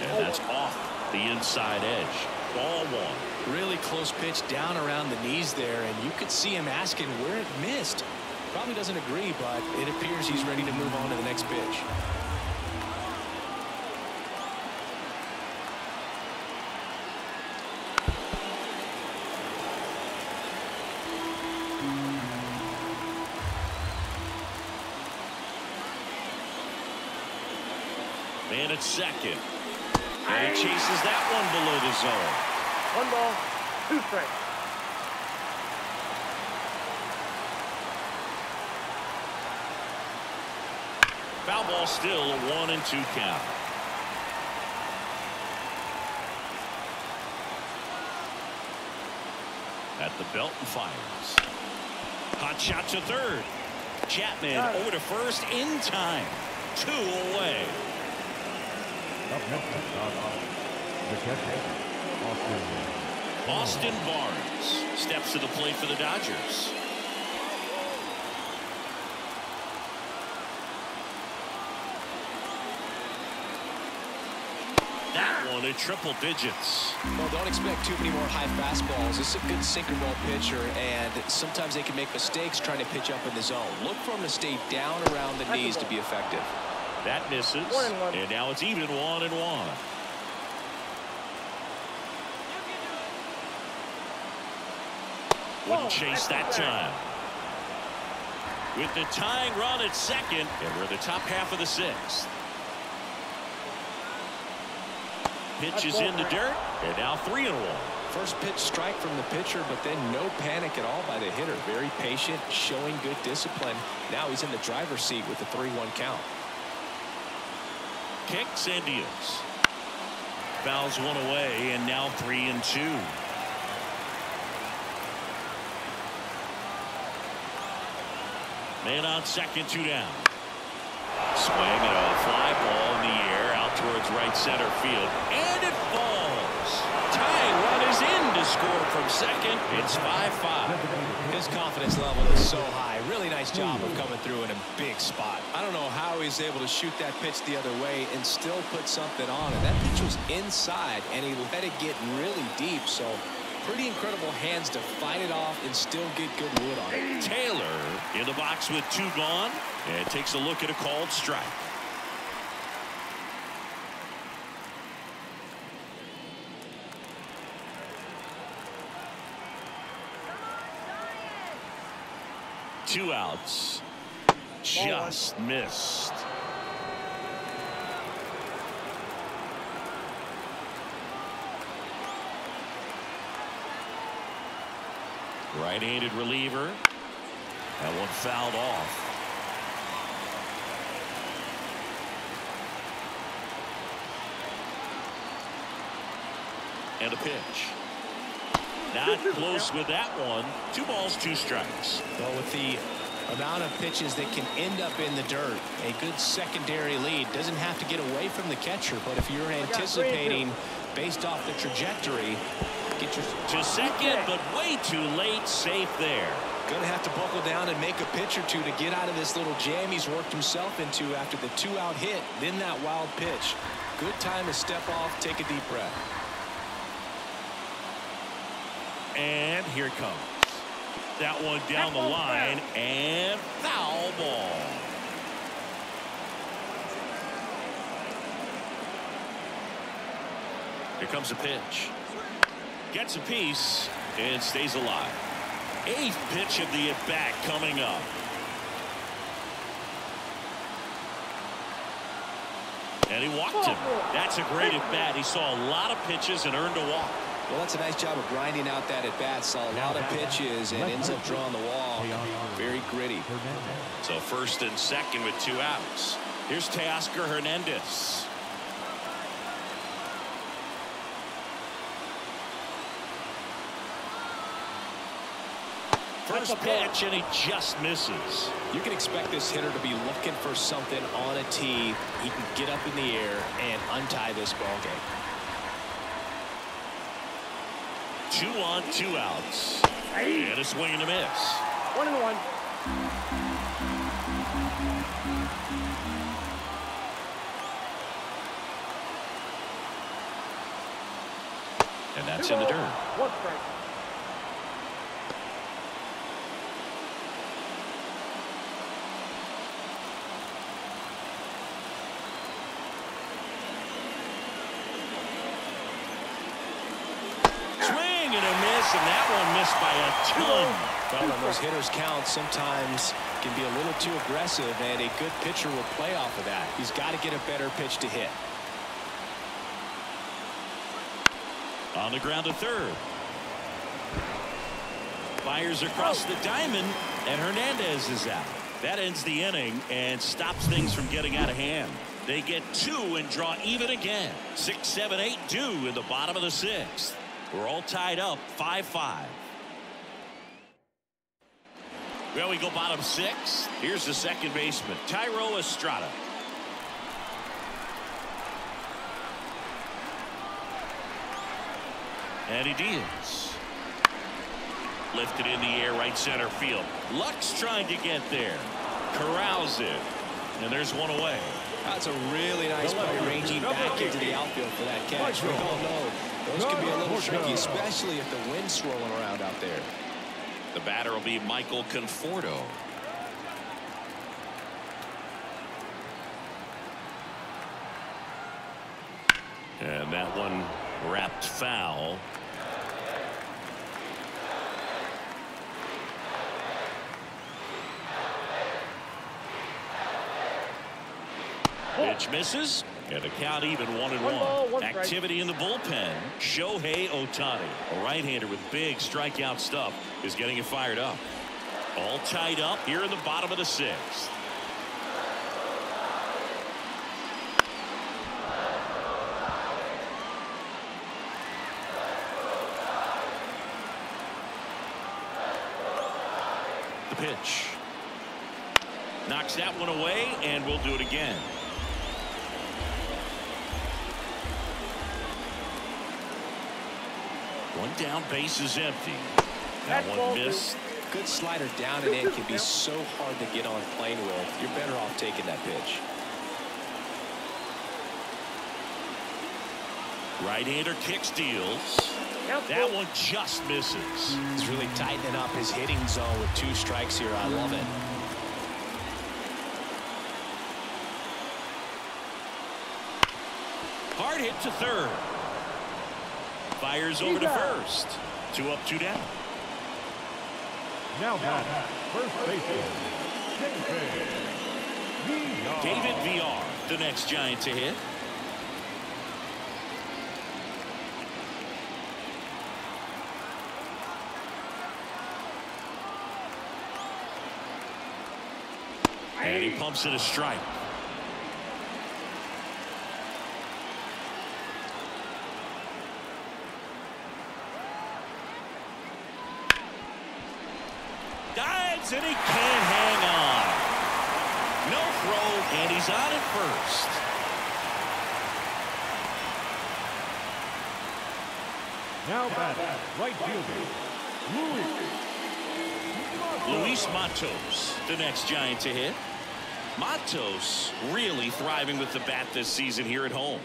And that's off the inside edge. Ball one. Really close pitch down around the knees there, and you could see him asking where it missed. Probably doesn't agree, but it appears he's ready to move on to the next pitch. Man at second. And he chases that one below the zone. One ball, two strikes. Foul ball still a one and two count. At the belt and fires. Hot shot to third. Chapman over to first in time. Two away. Up next, uh, the catcher, Austin. Austin Barnes steps to the plate for the Dodgers. That one at triple digits. Well, don't expect too many more high fastballs. This is a good sinker ball pitcher, and sometimes they can make mistakes trying to pitch up in the zone. Look for him to stay down around the knees to be effective. That misses. One and one. And now it's even one and one. Wouldn't oh, chase that time. With the tying run at second, and we're in the top half of the sixth. Pitch That's is in the right. dirt, and now three and one. First pitch strike from the pitcher, but then no panic at all by the hitter. Very patient, showing good discipline. Now he's in the driver's seat with the 3-1 count. Kicks and deals. Fouls one away, and now three and two. Man on second, two down. Swing and a fly ball in the air out towards right center field. And it falls. Tying run is in to score from second. It's 5-5. His confidence level is so high. Really nice job of coming through in a big spot. I don't know how he's able to shoot that pitch the other way and still put something on it. That pitch was inside, and he let it get really deep. So pretty incredible hands to fight it off and still get good wood on it. Taylor in the box with two gone and takes a look at a called strike. Two outs. Just missed. Right-handed reliever. That one fouled off. And a pitch. Not close with that one. Two balls, two strikes. Well, with the amount of pitches that can end up in the dirt, a good secondary lead doesn't have to get away from the catcher, but if you're anticipating based off the trajectory, get your To second, but way too late. Safe there. Going to have to buckle down and make a pitch or two to get out of this little jam he's worked himself into after the two-out hit, then that wild pitch. Good time to step off, take a deep breath. And here it comes. That one down the line and foul ball. Here comes a pitch. Gets a piece and stays alive. Eighth pitch of the at-bat coming up. And he walked him. That's a great at-bat. He saw a lot of pitches and earned a walk. Well, that's a nice job of grinding out that at-bat. Saw a lot of pitches and ends up drawing the wall. Very gritty. So first and second with two outs. Here's Teoscar Hernandez. First pitch and he just misses. You can expect this hitter to be looking for something on a tee. He can get up in the air and untie this ball game. Two on, two outs. And a swing and a miss. One and one. And that's in the dirt. One strike. Swing and a miss, and that one missed by a ton. Well, and those hitters count sometimes can be a little too aggressive, and a good pitcher will play off of that. He's got to get a better pitch to hit. On the ground to third. Fires across the diamond, and Hernandez is out. That ends the inning and stops things from getting out of hand. They get two and draw even again. Six, seven, eight, two in the bottom of the sixth. We're all tied up 5-5. Well, we go bottom six. Here's the second baseman, Thairo Estrada. Eddie Diaz. Lifted in the air right center field. Lux trying to get there. Corrals it. And there's one away. That's a really nice play ranging back into the outfield for that catch. We all know those can be a little tricky, especially if the wind's swirling around out there. The batter will be Michael Conforto. And that one wrapped foul. Pitch misses. And the count even one and One one. ball, one strike. Activity in the bullpen. Shohei Ohtani, a right-hander with big strikeout stuff, is getting it fired up. All tied up here in the bottom of the sixth. The pitch. Knocks that one away, and we'll do it again. One down, base is empty. That one missed. Good slider down and in can be so hard to get on plane with. You're better off taking that pitch. Right-hander kicks deals. That one just misses. He's really tightening up his hitting zone with two strikes here. I love it. Hard hit to third. Fires over to first. Two up, two down. Now batting, first baseman, David David Villar, the next Giant to hit. And he pumps it a strike. And he can't hang on. No throw, and he's on at first. Now batting, right fielder, Luis Luis Matos, the next Giant to hit. Matos really thriving with the bat this season here at home.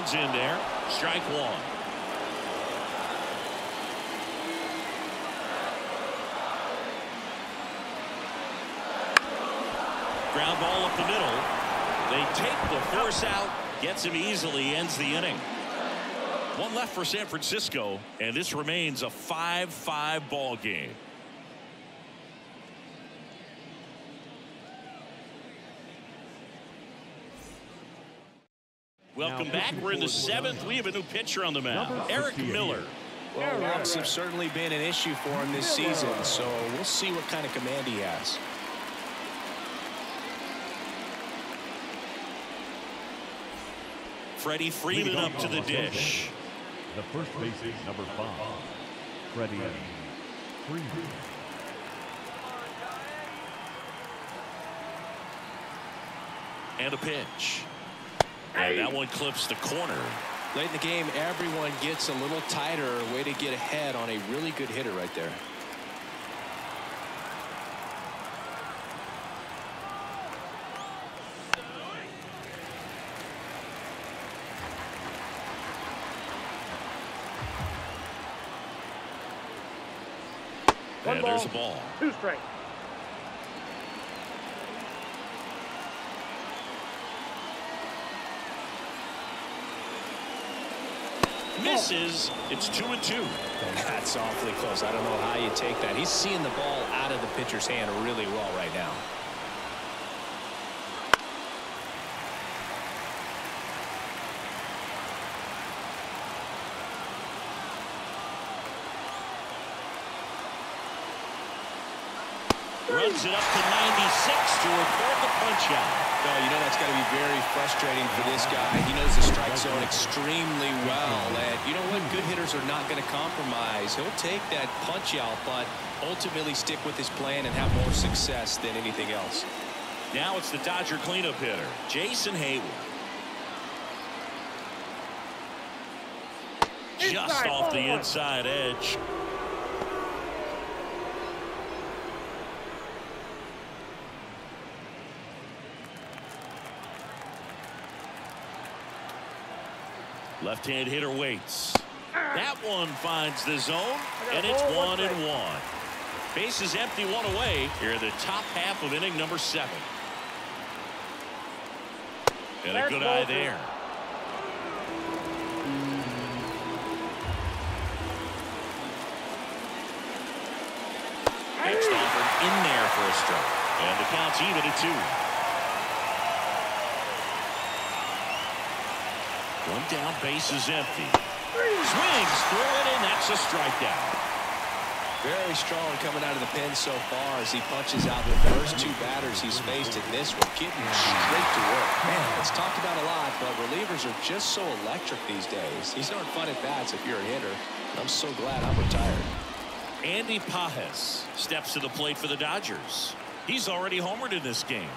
In there. Strike one. Ground ball up the middle. They take the force out. Gets him easily. Ends the inning. One left for San Francisco. And this remains a 5-5 ball game. Welcome back. We're in the seventh. We have a new pitcher on the mound. Erik Miller. Well, walks have certainly been an issue for him this season, so we'll see what kind of command he has. Freddie Freeman up to the dish. The first baseman, number five, Freddie Freeman. And a pitch. And that one clips the corner. Late in the game, everyone gets a little tighter. Way to get ahead on a really good hitter right there. One and there's a ball. ball. Two strikes. Misses oh. misses. It's two and two. That's awfully close. I don't know how you take that. He's seeing the ball out of the pitcher's hand really well right now. Runs it up to 96 to record the punch out. Oh, you know that's got to be very frustrating for this guy. He knows the strike zone extremely well. And you know what? Good hitters are not going to compromise. He'll take that punch out, but ultimately stick with his plan and have more success than anything else. Now it's the Dodger cleanup hitter, Jason Heyward. Just off the inside edge. Left-hand hitter waits. That one finds the zone, and it's one and one. Base is empty, one away. Here in the top half of inning number seven. And a good eye there. Pitched offered in there for a strike. And the count's even at two. One down, base is empty. Swings through it, and that's a strikeout. Very strong coming out of the pen so far as he punches out the first two batters he's faced in this one, getting straight to work. Man, it's talked about a lot, but relievers are just so electric these days. These aren't fun at bats if you're a hitter. I'm so glad I'm retired. Andy Pages steps to the plate for the Dodgers. He's already homered in this game.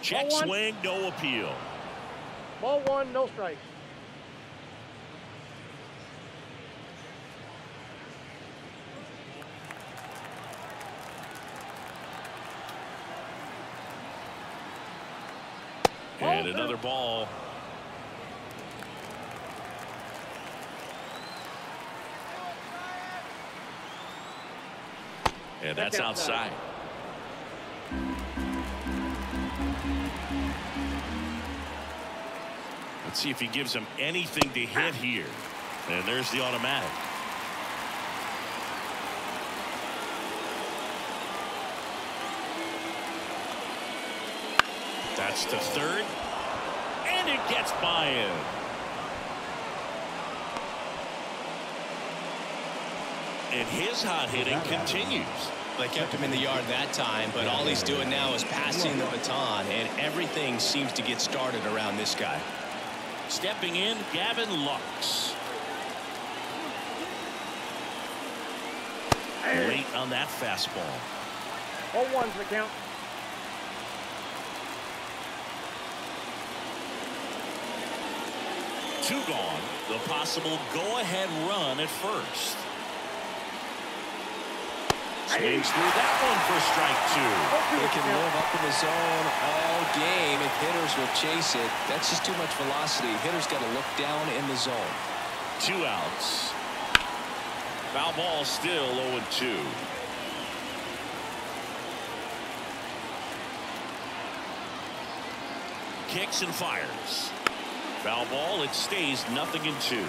Check swing, no appeal. Ball one, no strikes. And Ball another ball. And that's outside. Let's see if he gives him anything to hit here. And there's the automatic. That's to third. And it gets by him. And his hot hitting continues. They kept him in the yard that time, but all he's doing now is passing the baton, and everything seems to get started around this guy. Stepping in, Gavin Lux. Late on that fastball. Oh, Ball one's the count. Two gone. The possible go-ahead run at first. Swings through that one for strike two. They can live up in the zone all game if hitters will chase it. That's just too much velocity. Hitters got to look down in the zone. Two outs. Foul ball still 0-2. Kicks and fires. Foul ball, it stays nothing in two.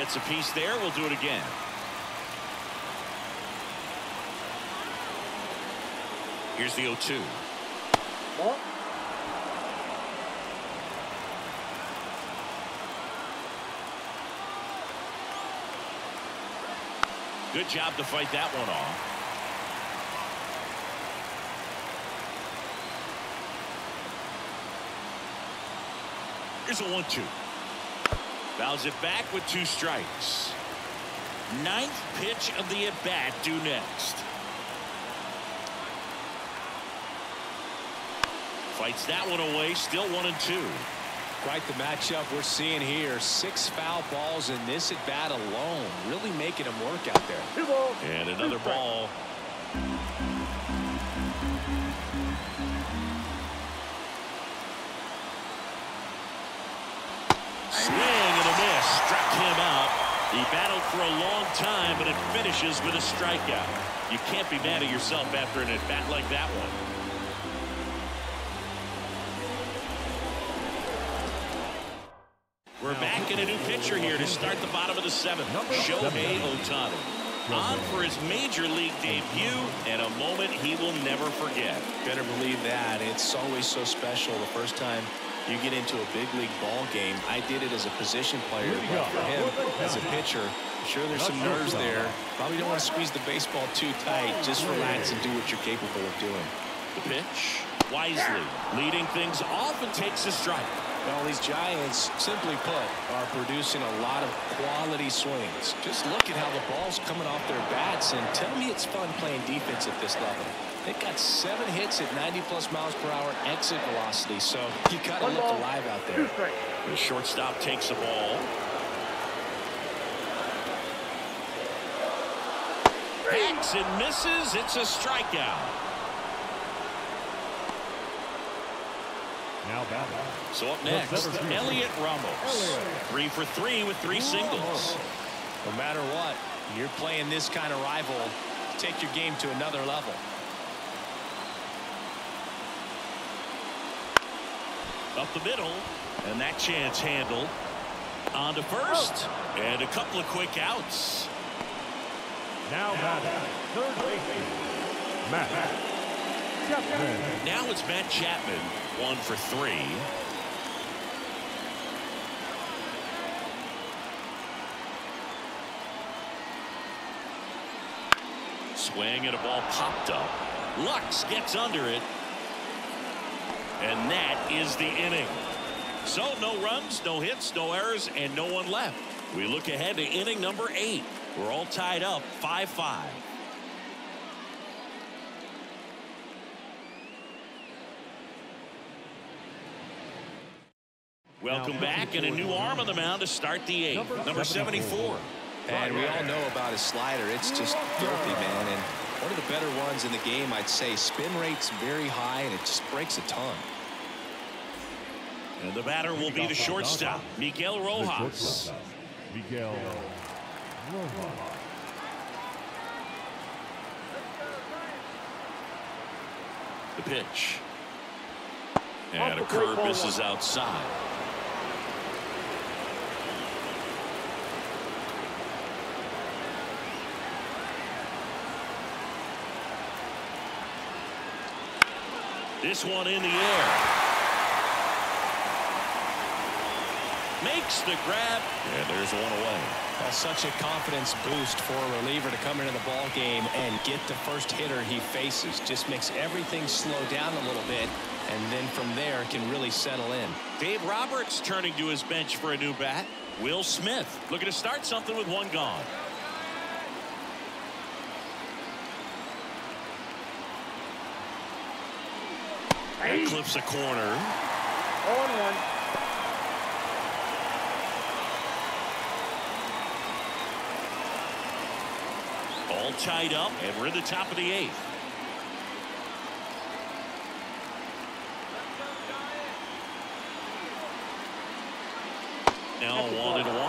Gets a piece there, we'll do it again. Here's the 0-2. Ball. Good job to fight that one off. Here's a 1-2. Fouls it back with two strikes. Ninth pitch of the at-bat due next. Fights that one away, still one and two. Quite the matchup we're seeing here. Six foul balls in this at bat alone. Really making them work out there. And another ball. Battled for a long time, but it finishes with a strikeout. You can't be mad at yourself after an at-bat like that one. We're back in a new pitcher here to start the bottom of the seventh. Shohei Ohtani. On for his major league debut and a moment he will never forget. Better believe that. It's always so special the first time you get into a big league ball game. I did it as a position player, but for him as a pitcher, I'm sure there's some nerves there. Probably don't want to squeeze the baseball too tight. Just relax and do what you're capable of doing. The pitch. Wisely leading things off and takes a strike. Well, these Giants, simply put, are producing a lot of quality swings. Just look at how the ball's coming off their bats, and tell me it's fun playing defense at this level. They've got seven hits at 90 plus miles per hour exit velocity, so you got to look alive out there. The shortstop takes the ball. Hacks and misses. It's a strikeout. Now batting. So up next, Heliot Ramos. Three for three with three singles. No matter what, you're playing this kind of rival, take your game to another level. Up the middle, and that chance handled. On to first, and a couple of quick outs. Now batting. Third baseman. Matt. Chapman. Now it's Matt Chapman, one for three. Swing and a ball popped up. Lux gets under it. And that is the inning. So no runs, no hits, no errors, and no one left. We look ahead to inning number eight. We're all tied up 5-5. Welcome back and a new arm on the mound to start the eighth. Number 74. And we all know about his slider. It's just filthy, man. And one of the better ones in the game, I'd say. Spin rate's very high, and it just breaks a ton. And the batter will be the shortstop, Miguel The Rojas. shortstop, Miguel Rojas. The pitch. And a curve misses outside. This one in the air. Makes the grab. And there's one away. That's such a confidence boost for a reliever to come into the ball game and get the first hitter he faces. Just makes everything slow down a little bit, and then from there can really settle in. Dave Roberts turning to his bench for a new bat. Will Smith looking to start something with one gone. That clips a corner. 0-1. All tied up, and we're in the top of the eighth. Now one and one.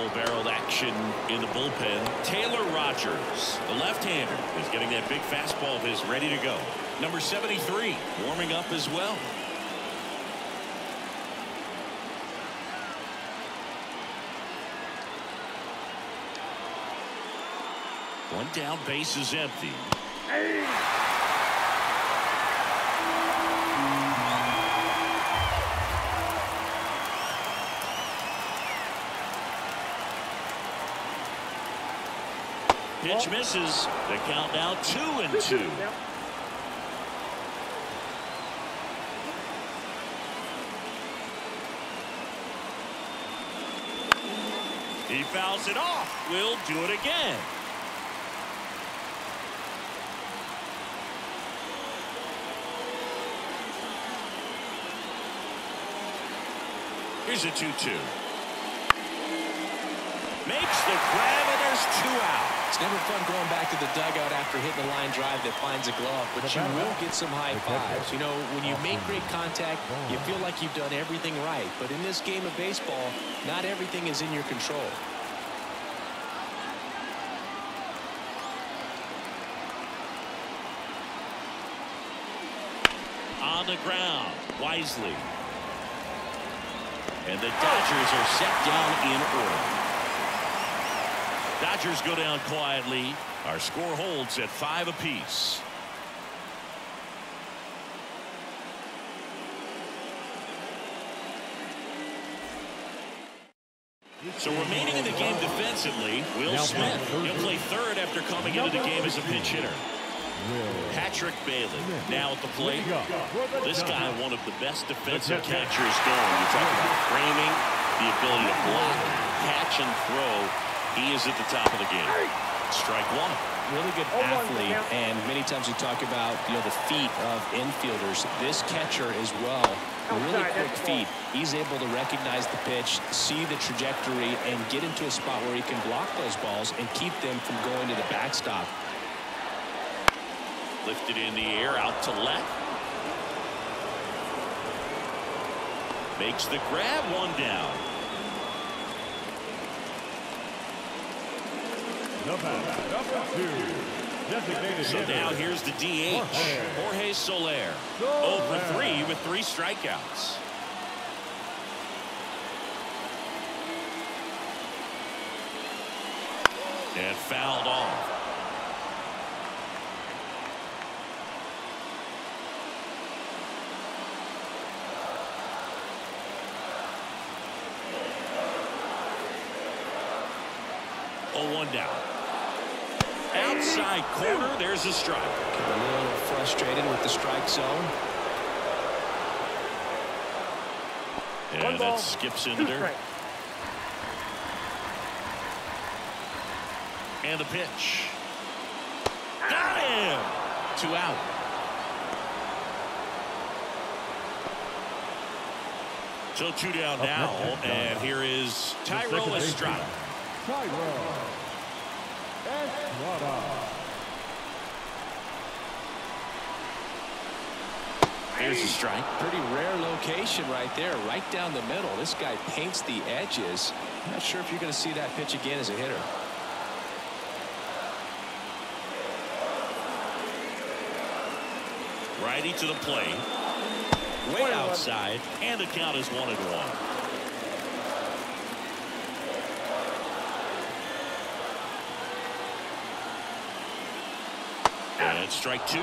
Double-barreled action in the bullpen. Taylor Rogers, the left-hander, is getting that big fastball of his ready to go. Number 73, warming up as well. One down, base is empty. Pitch misses. The count now two and two. He fouls it off. We'll do it again. Here's a 2-2. Makes the grab, and there's two out. It's never fun going back to the dugout after hitting a line drive that finds a glove, but you will get some high fives. You know, when you make great contact, you feel like you've done everything right. But in this game of baseball, not everything is in your control. on the ground wisely. And the Dodgers are set down in order. Dodgers go down quietly. Our score holds at five apiece. So remaining in the game defensively, Will Smith. He'll play third after coming into the game as a pinch hitter. Patrick Bailey now at the plate. This guy, one of the best defensive catchers going. You talk about framing, the ability to block, catch, and throw. He is at the top of the game. Strike one. Really good athlete, and many times we talk about you know the feet of infielders. This catcher as well, really quick that's feet. He's able to recognize the pitch, see the trajectory, and get into a spot where he can block those balls and keep them from going to the backstop. Lifted in the air out to left. Makes the grab one down. The number two, designated So hitter. now here's the DH, Jorge Soler. 0 for 3 with three strikeouts. And fouled off. Oh, one down. Outside corner, there's a strike. Get A little frustrated with the strike zone. One And ball, that skips in two there. strikes. And the pitch. Got him! Two out. So two down now, and here is The second Thairo baseman, Estrada. Thairo Estrada. There's a strike. Pretty rare location right there, right down the middle. This guy paints the edges. Not sure if you're going to see that pitch again as a hitter. Righty to the plate. Way outside, and the count is one and one. It's strike two.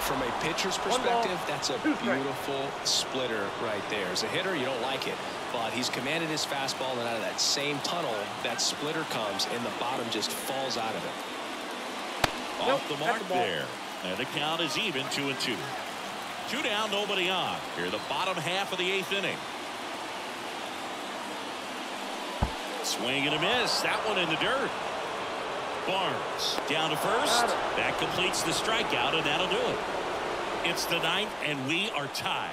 From a pitcher's perspective, that's a beautiful splitter right there. As a hitter, you don't like it, but he's commanded his fastball, and out of that same tunnel, that splitter comes, and the bottom just falls out of it. Off the mark the there. And the count is even, two and two. Two down, nobody on. Here, the bottom half of the eighth inning. Swing and a miss. That one in the dirt. Barnes down to first. That completes the strikeout, and that'll do it. It's the ninth, and we are tied.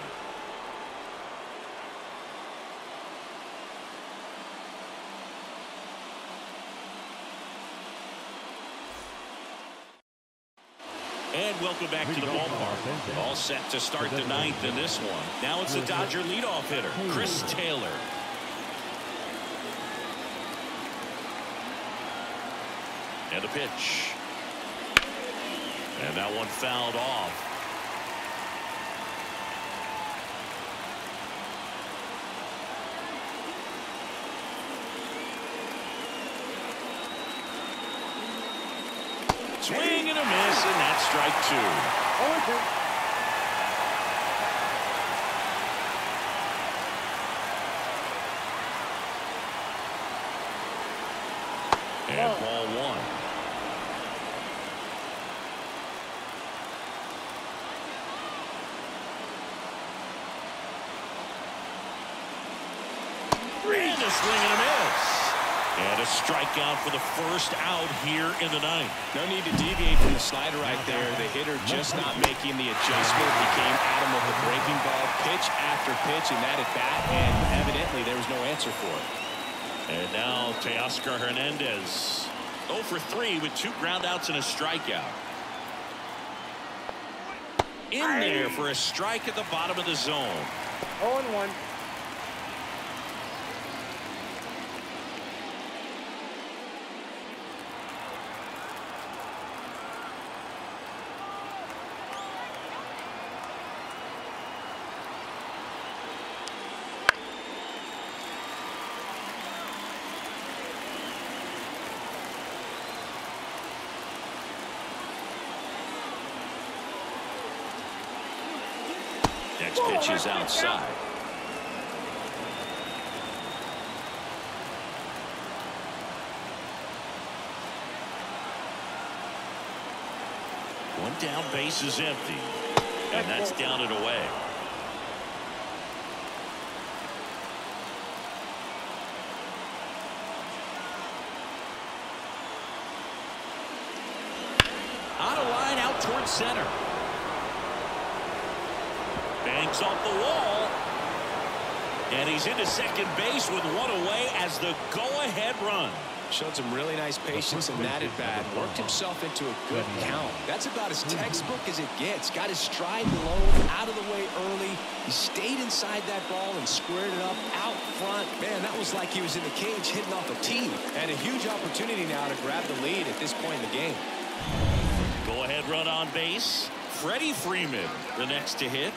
And welcome back to the ballpark. All set to start the ninth in this one. Now it's the Dodger leadoff hitter, Chris Taylor. And the pitch. And that one fouled off. Swing and a miss, and that's strike two. a swing and a miss. And a strikeout for the first out here in the ninth. No need to deviate from the slider right there. The hitter just not making the adjustment. He came at him with the breaking ball pitch after pitch and that at bat, and evidently there was no answer for it. And now Teoscar Hernandez 0 for 3 with two groundouts and a strikeout. In there for a strike at the bottom of the zone. 0 and 1. Pitch is outside. One down base is empty. And that's down and away. On a line out towards center. Bangs off the wall. And he's into second base with one away as the go-ahead run. Showed some really nice patience in that at bat. Worked himself into a good count. That's about as textbook as it gets. Got his stride low, out of the way early. He stayed inside that ball and squared it up out front. Man, that was like he was in the cage hitting off a tee. And a huge opportunity now to grab the lead at this point in the game. Go ahead run on base. Freddie Freeman the next to hit.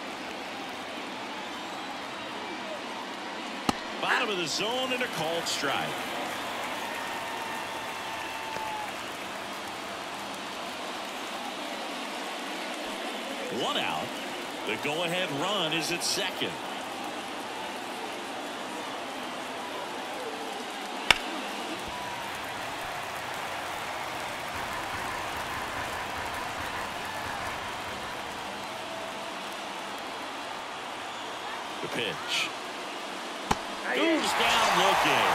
Of the zone and a called strike. One out. The go-ahead run is at second. The pitch. Goes down looking.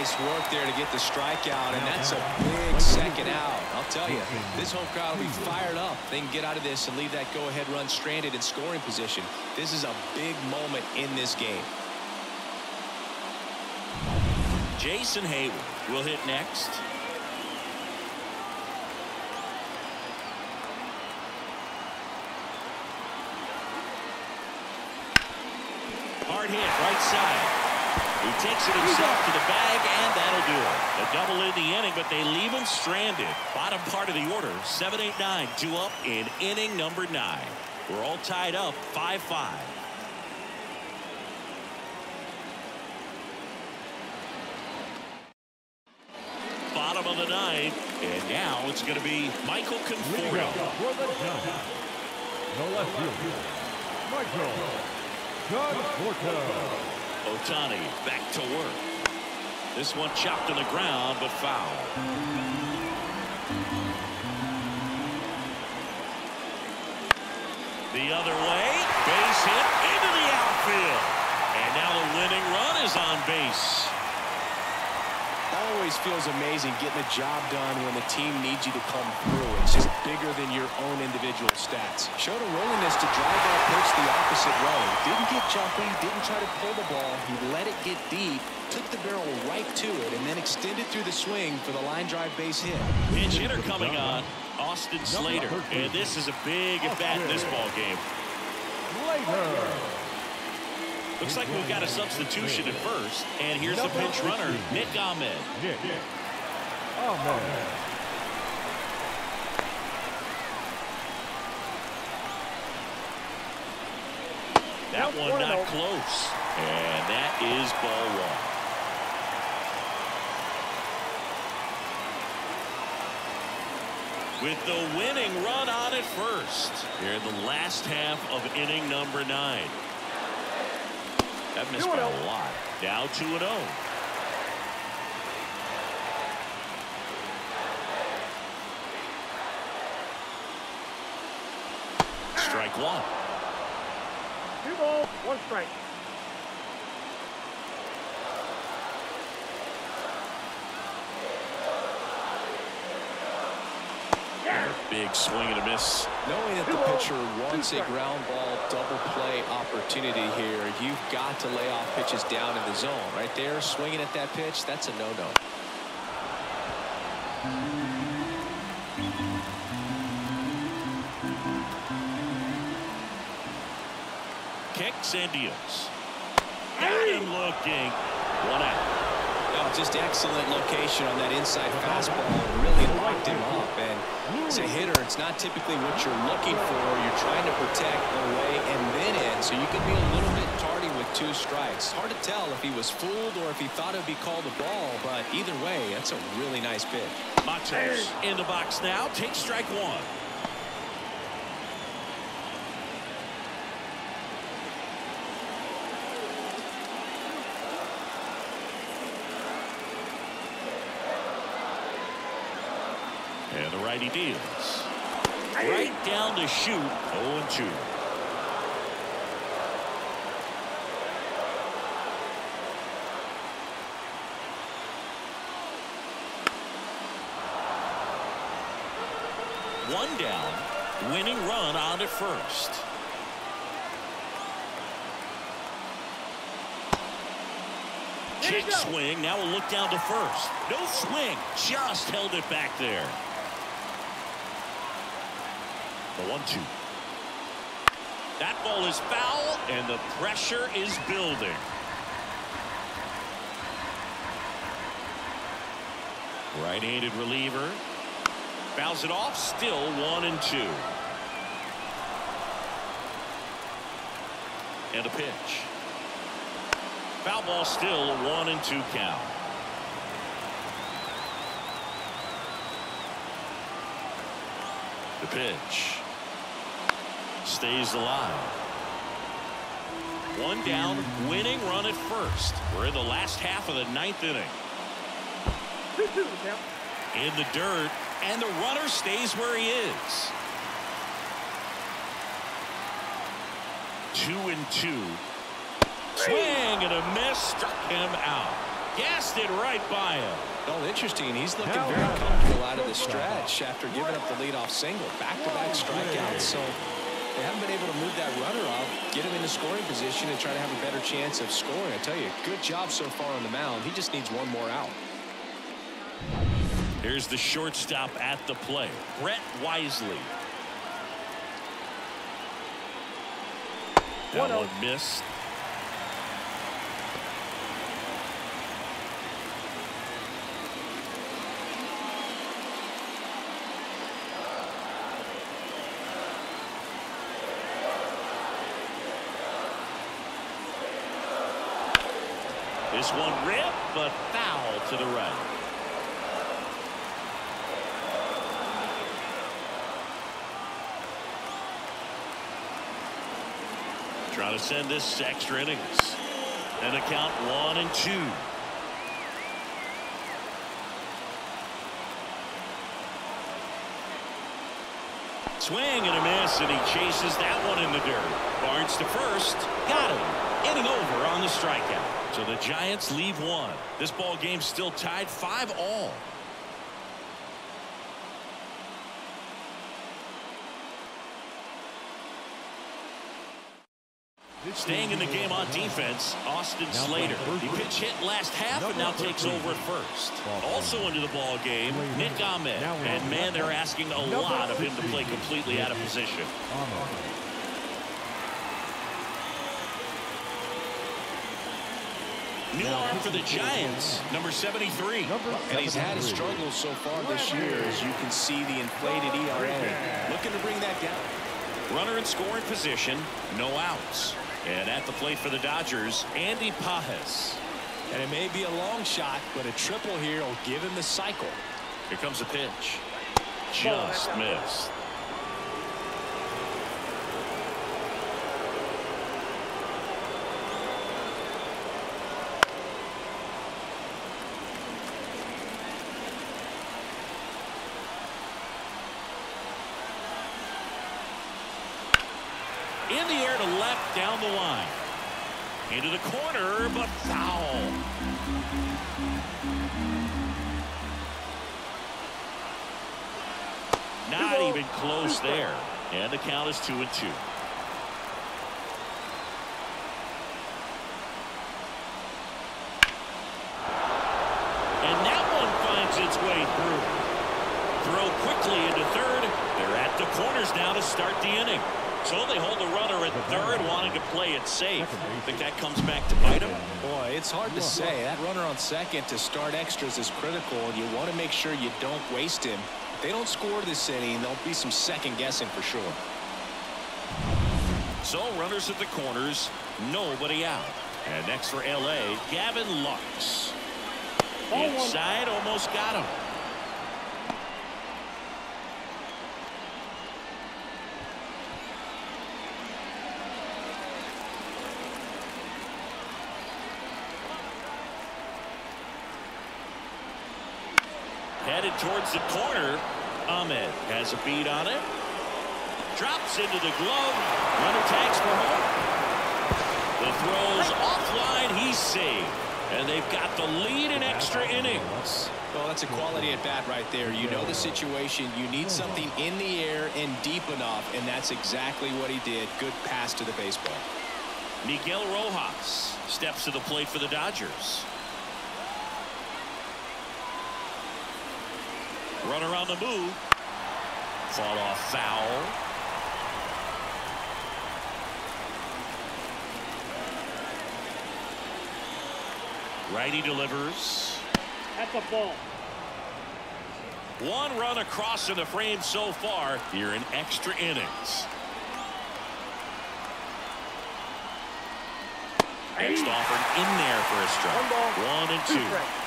Nice work there to get the strikeout, and that's a big second out. I'll tell you, this home crowd will be fired up. They can get out of this and leave that go-ahead run stranded in scoring position. This is a big moment in this game. Jason Heyward will hit next. Hard hit right side. He takes it himself to the bag, and that'll do it. A double in the inning, but they leave him stranded. Bottom part of the order, 7-8-9, two up in inning number nine. We're all tied up, 5-5. Bottom of the ninth, and now it's going to be Michael Conforto. The the left fielder, Michael Conforto. Ohtani back to work. This one chopped on the ground, but foul. The other way, base hit into the outfield. And now the winning run is on base. Always feels amazing getting a job done when the team needs you to come through. It's just bigger than your own individual stats. Showed a willingness to drive that pitch the opposite way. Didn't get jumpy, didn't try to pull the ball. He let it get deep, took the barrel right to it, and then extended through the swing for the line drive base hit. Pinch hitter coming on, Austin Slater. And this is a big at bat in this ball game. Later. Looks like we've got a substitution at first. And here's the pinch runner, Nick Ahmed. Nick Ahmed. That one not close. And that is ball one. With the winning run on at first. Here in the last half of inning number nine. That missed by oh. a lot. Now 2 and 0. Strike one. Two balls, one strike. Big swing and a miss. Knowing that the pitcher wants a ground ball double play opportunity here, you've got to lay off pitches down in the zone. Right there, swinging at that pitch, that's a no-no. Kicks and deals. Got him looking. One out. Just excellent location on that inside fastball. Really locked him up. And as a hitter, it's not typically what you're looking for. You're trying to protect away and then in, so you can be a little bit tardy with two strikes. Hard to tell if he was fooled or if he thought it would be called a ball, but either way, that's a really nice pitch. Matos in the box now. Takes strike one. Righty deals. Right down to shoot 0-2. One down, winning run on at first. Check swing. Now we'll look down to first. No swing. Just held it back there. The one two. That ball is foul and the pressure is building. Right-handed reliever. Fouls it off. Still one and two. And a pitch. Foul ball still one and two count. The pitch stays alive. One down, winning run at first. We're in the last half of the ninth inning. Two two count. In the dirt, and the runner stays where he is. Two and two. Swing and a miss struck him out. Gassed it right by him. Well, interesting. He's looking very comfortable out of the stretch after giving up the leadoff single. Back-to-back strikeouts. So they haven't been able to move that runner off, get him into scoring position, and try to have a better chance of scoring. I tell you, good job so far on the mound. He just needs one more out. Here's the shortstop at the play, Brett Wisely. That One oh. one out. missed. This one ripped, but foul to the right. Trying to send this extra innings. And the count one and two. Swing and a miss, and he chases that one in the dirt. Barnes to first. Got him. Inning over on the strikeout. So the Giants leave one. This ball game's still tied five all. Staying in the game on defense, Austin Slater. playing He pitch hit last half and now takes over at first. Also into the ball game, Nick Ahmed. And man, they're asking a lot of him to play completely out of position. New arm for the Giants, number 73. And he's had his 73. struggles so far this year, as you can see the inflated ERA. Looking to bring that down. Runner in scoring position, no outs. And at the plate for the Dodgers, Andy Pages. And it may be a long shot, but a triple here will give him the cycle. Here comes a pitch. Just missed. In the air to left down the line. Into the corner, but foul. Not even close there. And the count is two and two. And that one finds its way through. Throw quickly into third. They're at the corners now to start the inning. So they hold the runner at third, wanting to play it safe. Think that comes back to bite them? Boy, it's hard to say. That runner on second to start extras is critical, and you want to make sure you don't waste him. If they don't score this inning, there'll be some second guessing for sure. So runners at the corners, nobody out. And next for L.A., Gavin Lux. Inside, almost got him. Headed towards the corner. Ahmed has a beat on it. Drops into the glove. Runner tags for home. The throw's offline. He's saved. And they've got the lead in extra innings. Well, that's a quality at bat right there. You know the situation. You need something in the air and deep enough, and that's exactly what he did. Good pass to the baseball. Miguel Rojas steps to the plate for the Dodgers. Runner on the move. Fall off foul. Righty delivers. That's the ball. One run across in the frame so far here in extra innings. Next offered in there for a strike. One ball. One and Two two. strikes.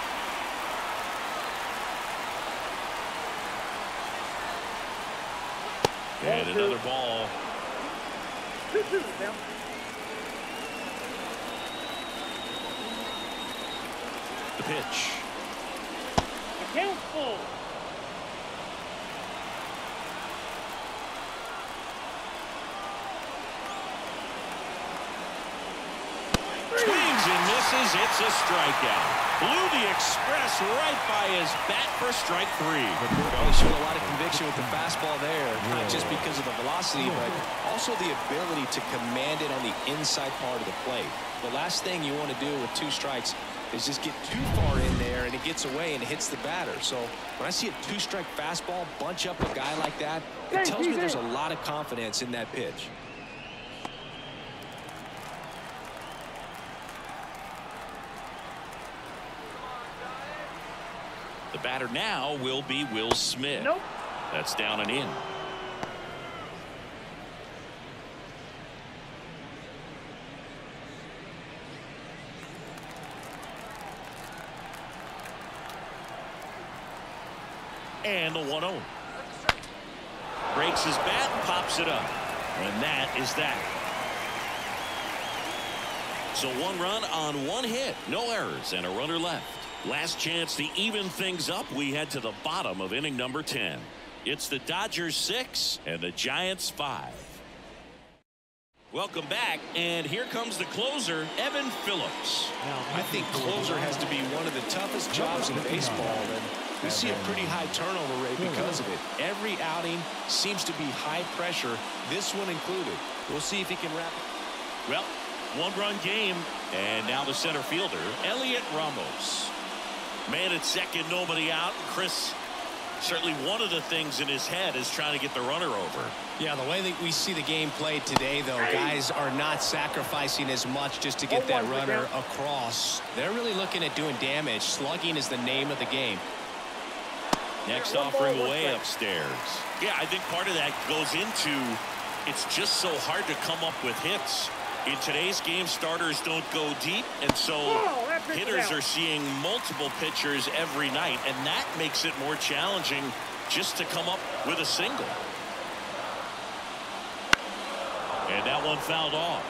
And another ball. The pitch. Account full. Swings and misses. It's a strikeout. Blew the express right by his bat for strike three. Well, he showed a lot of conviction with the fastball there, not just because of the velocity, but also the ability to command it on the inside part of the plate. The last thing you want to do with two strikes is just get too far in there and it gets away and hits the batter. So when I see a two-strike fastball bunch up a guy like that, it tells me there's a lot of confidence in that pitch. Batter now will be Will Smith. Nope. That's down and in. And the 1-0. Breaks his bat and pops it up. And that is that. So one run on one hit. No errors and a runner left. Last chance to even things up. We head to the bottom of inning number 10. It's the Dodgers 6 and the Giants 5. Welcome back, and here comes the closer, Evan Phillips. I think closer has to be one of the toughest jobs in baseball, and we see a pretty high turnover rate because of it. Every outing seems to be high pressure, this one included. We'll see if he can wrap it. Well, one run game, and now the center fielder, Heliot Ramos. Man at second, nobody out. Chris, certainly one of the things in his head is trying to get the runner over. Yeah, the way that we see the game played today, though, guys are not sacrificing as much just to get that runner across. They're really looking at doing damage. Slugging is the name of the game. Next offering ball, away strike. upstairs. Yeah, I think part of that goes into it's just so hard to come up with hits. In today's game, starters don't go deep, and so Oh, that pitch is hitters are seeing multiple pitchers every night, and that makes it more challenging just to come up with a single. And that one fouled off.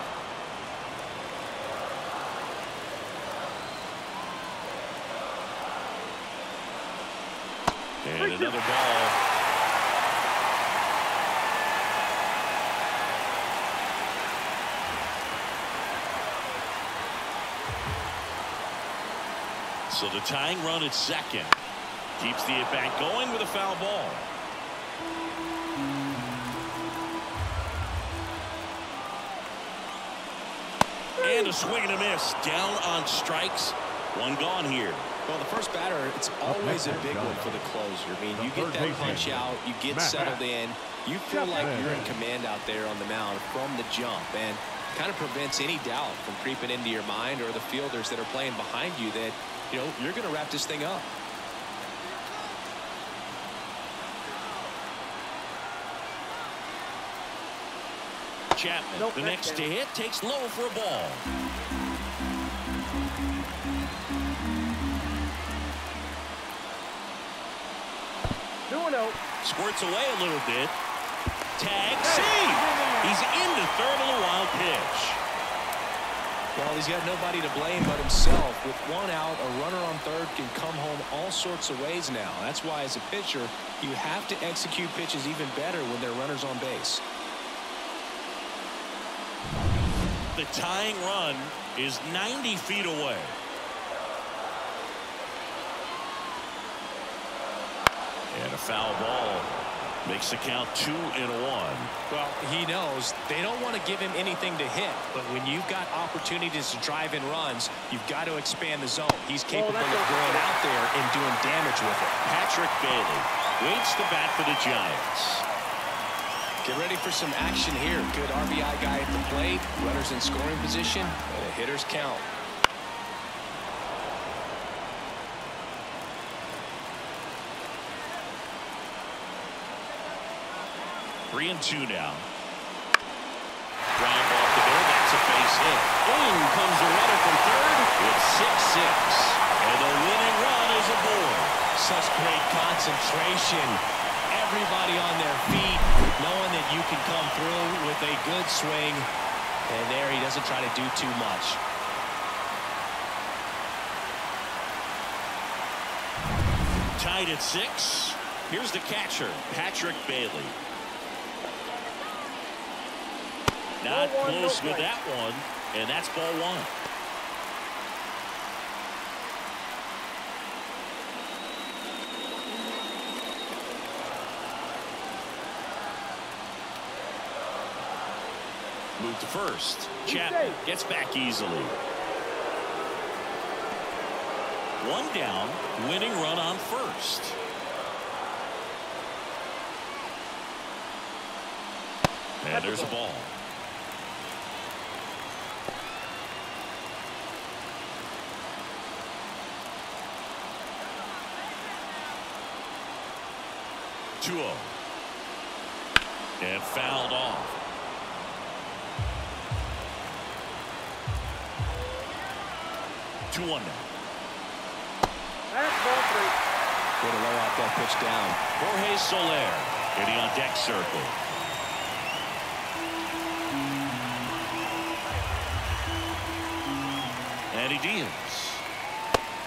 And another ball. So the tying run at second keeps the at bat going with a foul ball. And a swing and a miss down on strikes. One gone here. Well, the first batter, it's always a big one for the closer. I mean, you get that punch out, you get settled in, you feel like you're in command out there on the mound from the jump, and kind of prevents any doubt from creeping into your mind or the fielders that are playing behind you that, you know, you're going to wrap this thing up. Chapman, Nope, the next to hit, takes low for a ball. Oh. Squirts away a little bit. Tag, save. He's into third on a wild pitch. Well, he's got nobody to blame but himself. With one out, a runner on third can come home all sorts of ways now. That's why, as a pitcher, you have to execute pitches even better when there are runners on base. The tying run is 90 feet away. And a foul ball makes the count two and one. Well, he knows they don't want to give him anything to hit, but when you've got opportunities to drive in runs, you've got to expand the zone. He's capable of going out there and doing damage with it. Patrick Bailey waits the bat for the Giants. Get ready for some action here. Good RBI guy at the plate, runners in scoring position, and a hitter's count. Three and two now. Ground off the door. That's a base hit. In comes the runner from third with 6-6. And the winning run is aboard. Such great concentration. Everybody on their feet, knowing that you can come through with a good swing. And there he doesn't try to do too much. Tied at six. Here's the catcher, Patrick Bailey. Not one, close no with that one, and that's ball one. Move to first. Chapman gets back easily. One down, winning run on first. And there's a ball. Two zero. And fouled off. Two one now. That's ball three. Way to lay out that pitch down. Jorge Soler hitting on deck circle. Andy Diaz.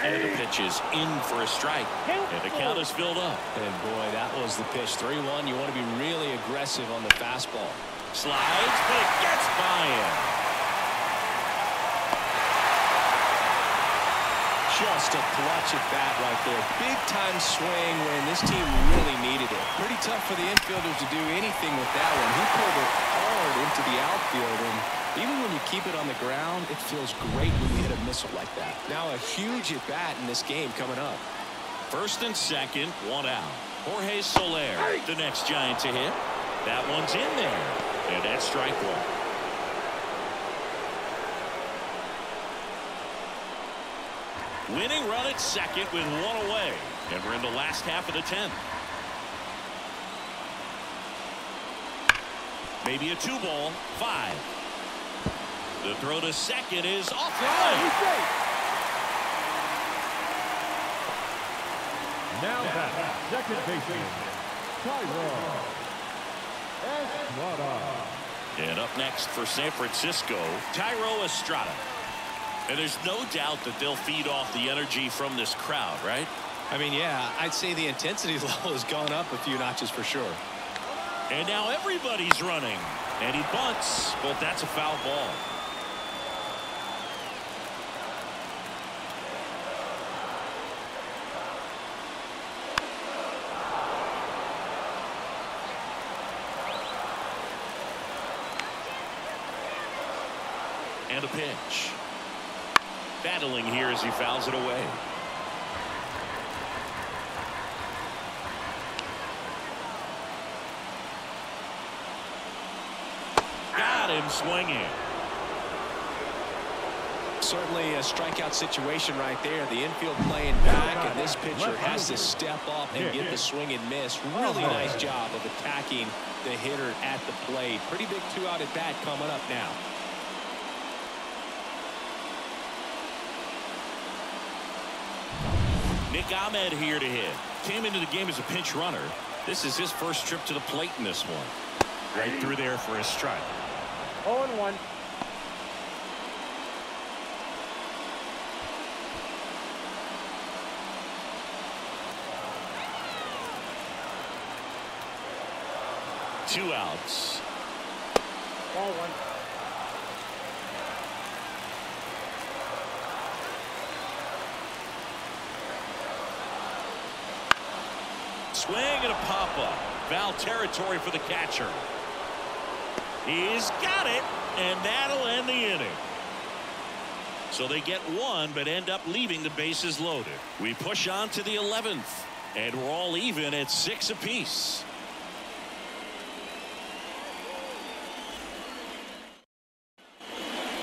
And the pitch is in for a strike. And the count is filled up. And boy, that was the pitch. 3-1. You want to be really aggressive on the fastball. Slides, but it gets by him. Just a clutch at bat right there. Big time swing when this team really needed it. Pretty tough for the infielders to do anything with that one. He pulled it hard into the outfield. And even when you keep it on the ground, it feels great when you hit a missile like that. Now a huge at bat in this game coming up. First and second, one out. Jorge Soler, the next Giant to hit. That one's in there. And that's strike one. Winning at second with one away. And we're in the last half of the 10th. Maybe a two ball, five. The throw to second is offline. He's safe. Now back, second baseman, Thairo Estrada. And up next for San Francisco, Thairo Estrada. And there's no doubt that they'll feed off the energy from this crowd, right? I mean, yeah, I'd say the intensity level has gone up a few notches for sure. And now everybody's running. And he bunts, but that's a foul ball. And a pitch. Battling here as he fouls it away. Got him swinging. Certainly a strikeout situation right there. The infield playing back, and this pitcher has to step up and get the swing and miss. Really oh, nice job of attacking the hitter at the plate. Pretty big two-out at bat coming up now. Nick Ahmed here to hit. Came into the game as a pinch runner. This is his first trip to the plate in this one. Right through there for a strike. 0-1. Two outs. Swing and a pop-up. Foul territory for the catcher. He's got it, and that'll end the inning. So they get one, but end up leaving the bases loaded. We push on to the 11th, and we're all even at six apiece.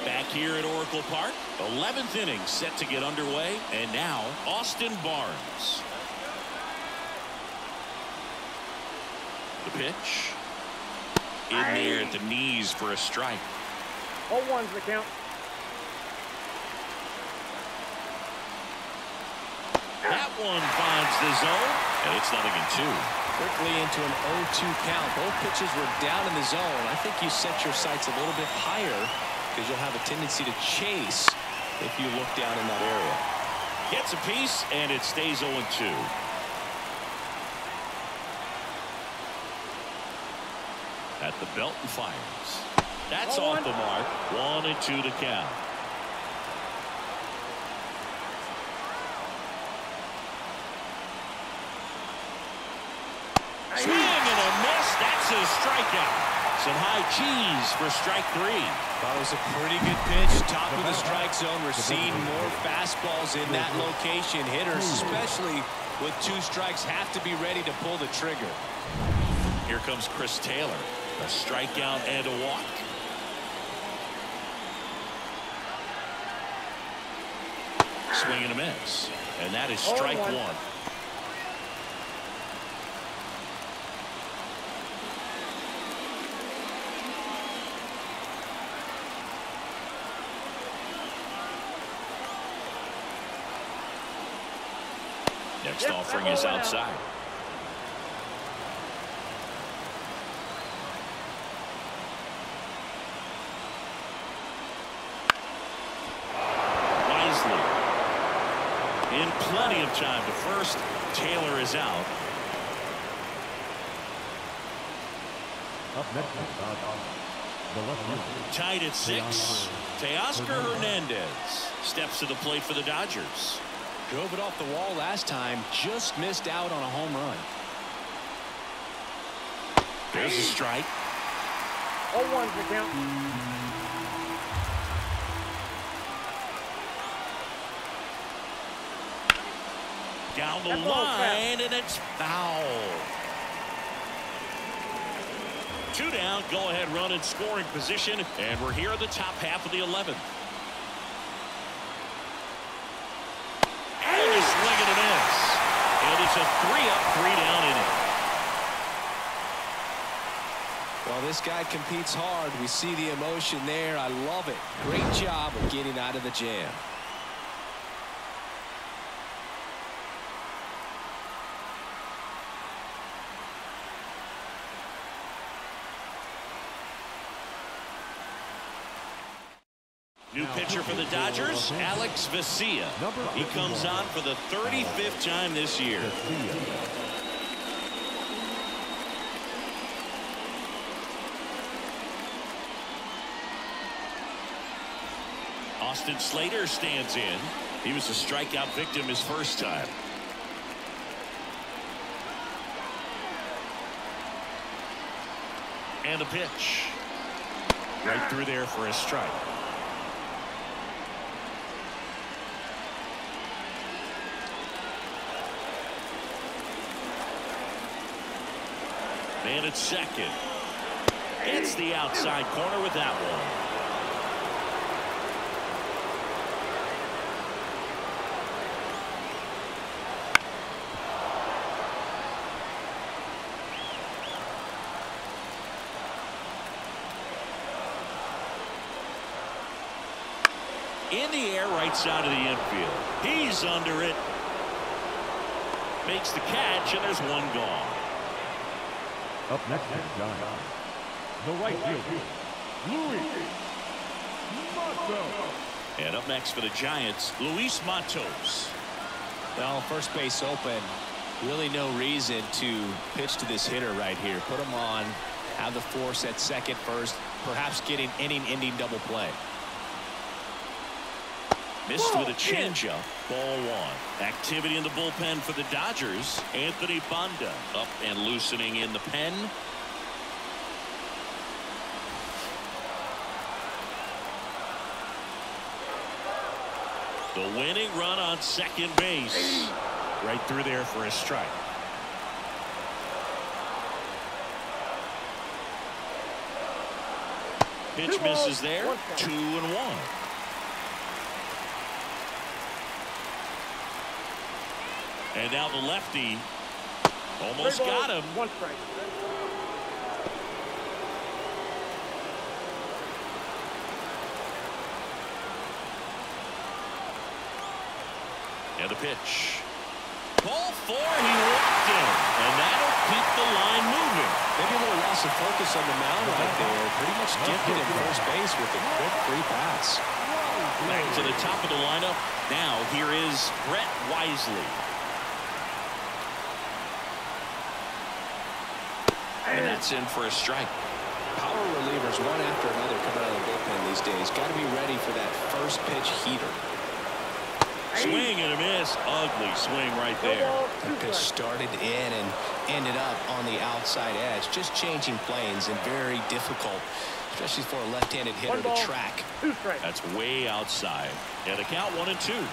Back here at Oracle Park, 11th inning set to get underway, and now Austin Barnes. Pitch. In there at the knees for a strike. Ball one's the count. That one finds the zone, and it's nothing in two. Quickly into an 0-2 count. Both pitches were down in the zone. I think you set your sights a little bit higher because you'll have a tendency to chase if you look down in that area. Gets a piece, and it stays 0-2. At the belt and fires. That's Ball off one. the mark. One and two to count. Swing and a miss. That's a strikeout. Some high cheese for strike three. That was a pretty good pitch. Top of the strike zone. We're seeing more fastballs in that mm-hmm. location. Hitters, mm. especially with two strikes, have to be ready to pull the trigger. Here comes Chris Taylor. A strikeout and a walk. Swing and a miss. And that is Oh, strike one. one. Next offering is outside. Wisely. In plenty of time to first. Taylor is out. Up next is Dodgers. The left Tied at six. Teoscar Hernandez steps to the plate for the Dodgers. Drove it off the wall last time. Just missed out on a home run. There's a strike. Ball one's the count. Down the That line, and it's foul. Two down, go ahead run in scoring position, and we're here at the top half of the 11th. And a swing and a miss. And it's a three up, three down inning. Well, this guy competes hard. We see the emotion there. I love it. Great job of getting out of the jam. New pitcher for the Dodgers, Alex Vesia. He comes on for the 35th time this year. Austin Slater stands in. He was a strikeout victim his first time. And a pitch. Right through there for a strike. Man at second. It's the outside corner with that one. in the air right side of the infield. He's under it. Makes the catch, and there's one gone. Up next is Giants. The right fielder, Luis Matos. And up next for the Giants, Luis Matos. Well, first base open. Really no reason to pitch to this hitter right here. Put him on have the force at second first, perhaps getting inning-ending double play. Missed with a changeup. Ball one. Activity in the bullpen for the Dodgers. Anthony Banda up and loosening in the pen. The winning run on second base. Right through there for a strike. Pitch misses there. Two and one. And now the lefty almost Three got him. One strike. And the pitch. Ball four, he walked in. And that'll keep the line moving. Maybe a little loss of focus on the mound right uh-huh. there. Pretty much uh-huh. gifted at first base with a quick free pass. Back to the top of the lineup. Now here is Brett Wisely. And that's in for a strike. Power relievers, one after another, coming out of the bullpen these days. Got to be ready for that first pitch heater. Swing and a miss. Ugly swing right there. ball, That pitch started in and ended up on the outside edge. Just changing planes and very difficult, especially for a left-handed hitter One to track. That's way outside. Yeah, the count one and two.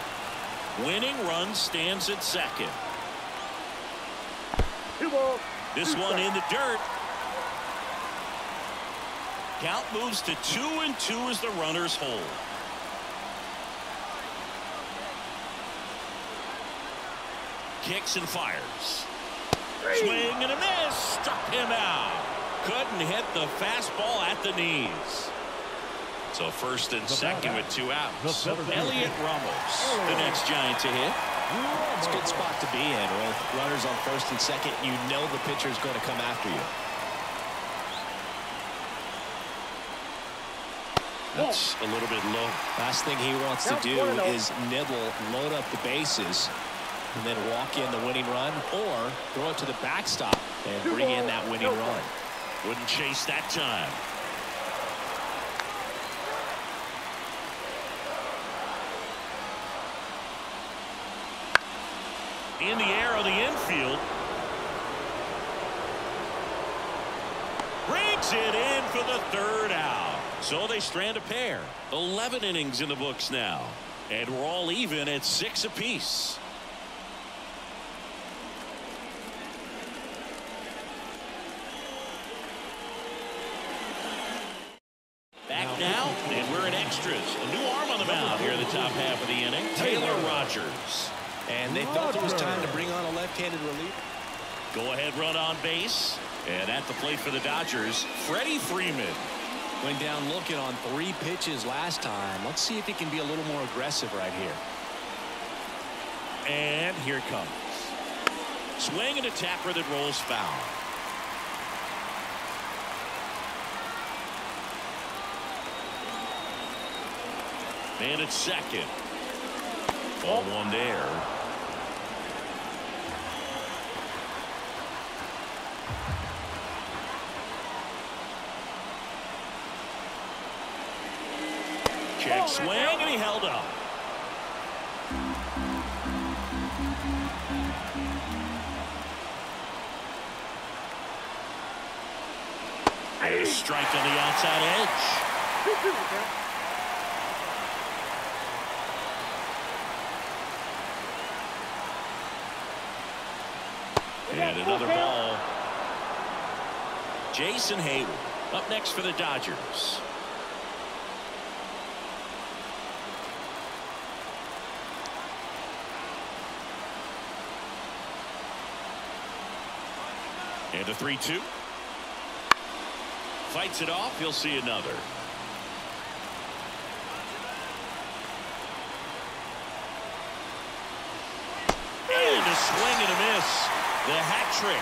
Winning run stands at second. Two balls. This one strikes. in the dirt. Count moves to two and two as the runners hold. Kicks and fires. Swing and a miss. Struck him out. Couldn't hit the fastball at the knees. So first and second with two outs. Heliot Ramos, the next Giant to hit. It's a good spot to be in with runners on first and second. You know the pitcher is going to come after you. That's a little bit low. Last thing he wants to do one and is nibble, load up the bases, and then walk in the winning run or throw it to the backstop and bring in that winning run. Wouldn't chase that time. In the air on the infield. Brings it in for the third out. So they strand a pair. 11 innings in the books now. And we're all even at six apiece. Back now, and we're in extras. A new arm on the mound here in the top half of the inning. Taylor Rogers. And they felt it was time to bring on a left-handed reliever. Go ahead run on base. And at the plate for the Dodgers, Freddie Freeman. Went down looking on three pitches last time. Let's see if he can be a little more aggressive right here. And here it comes. Swing and a tapper that rolls foul. And it's second. Ball one there. Check swing and he held up. A strike on the outside edge. And another ball. Jason Heyward up next for the Dodgers. And a 3 2. Fights it off. He'll see another. And a swing and a miss. The hat trick.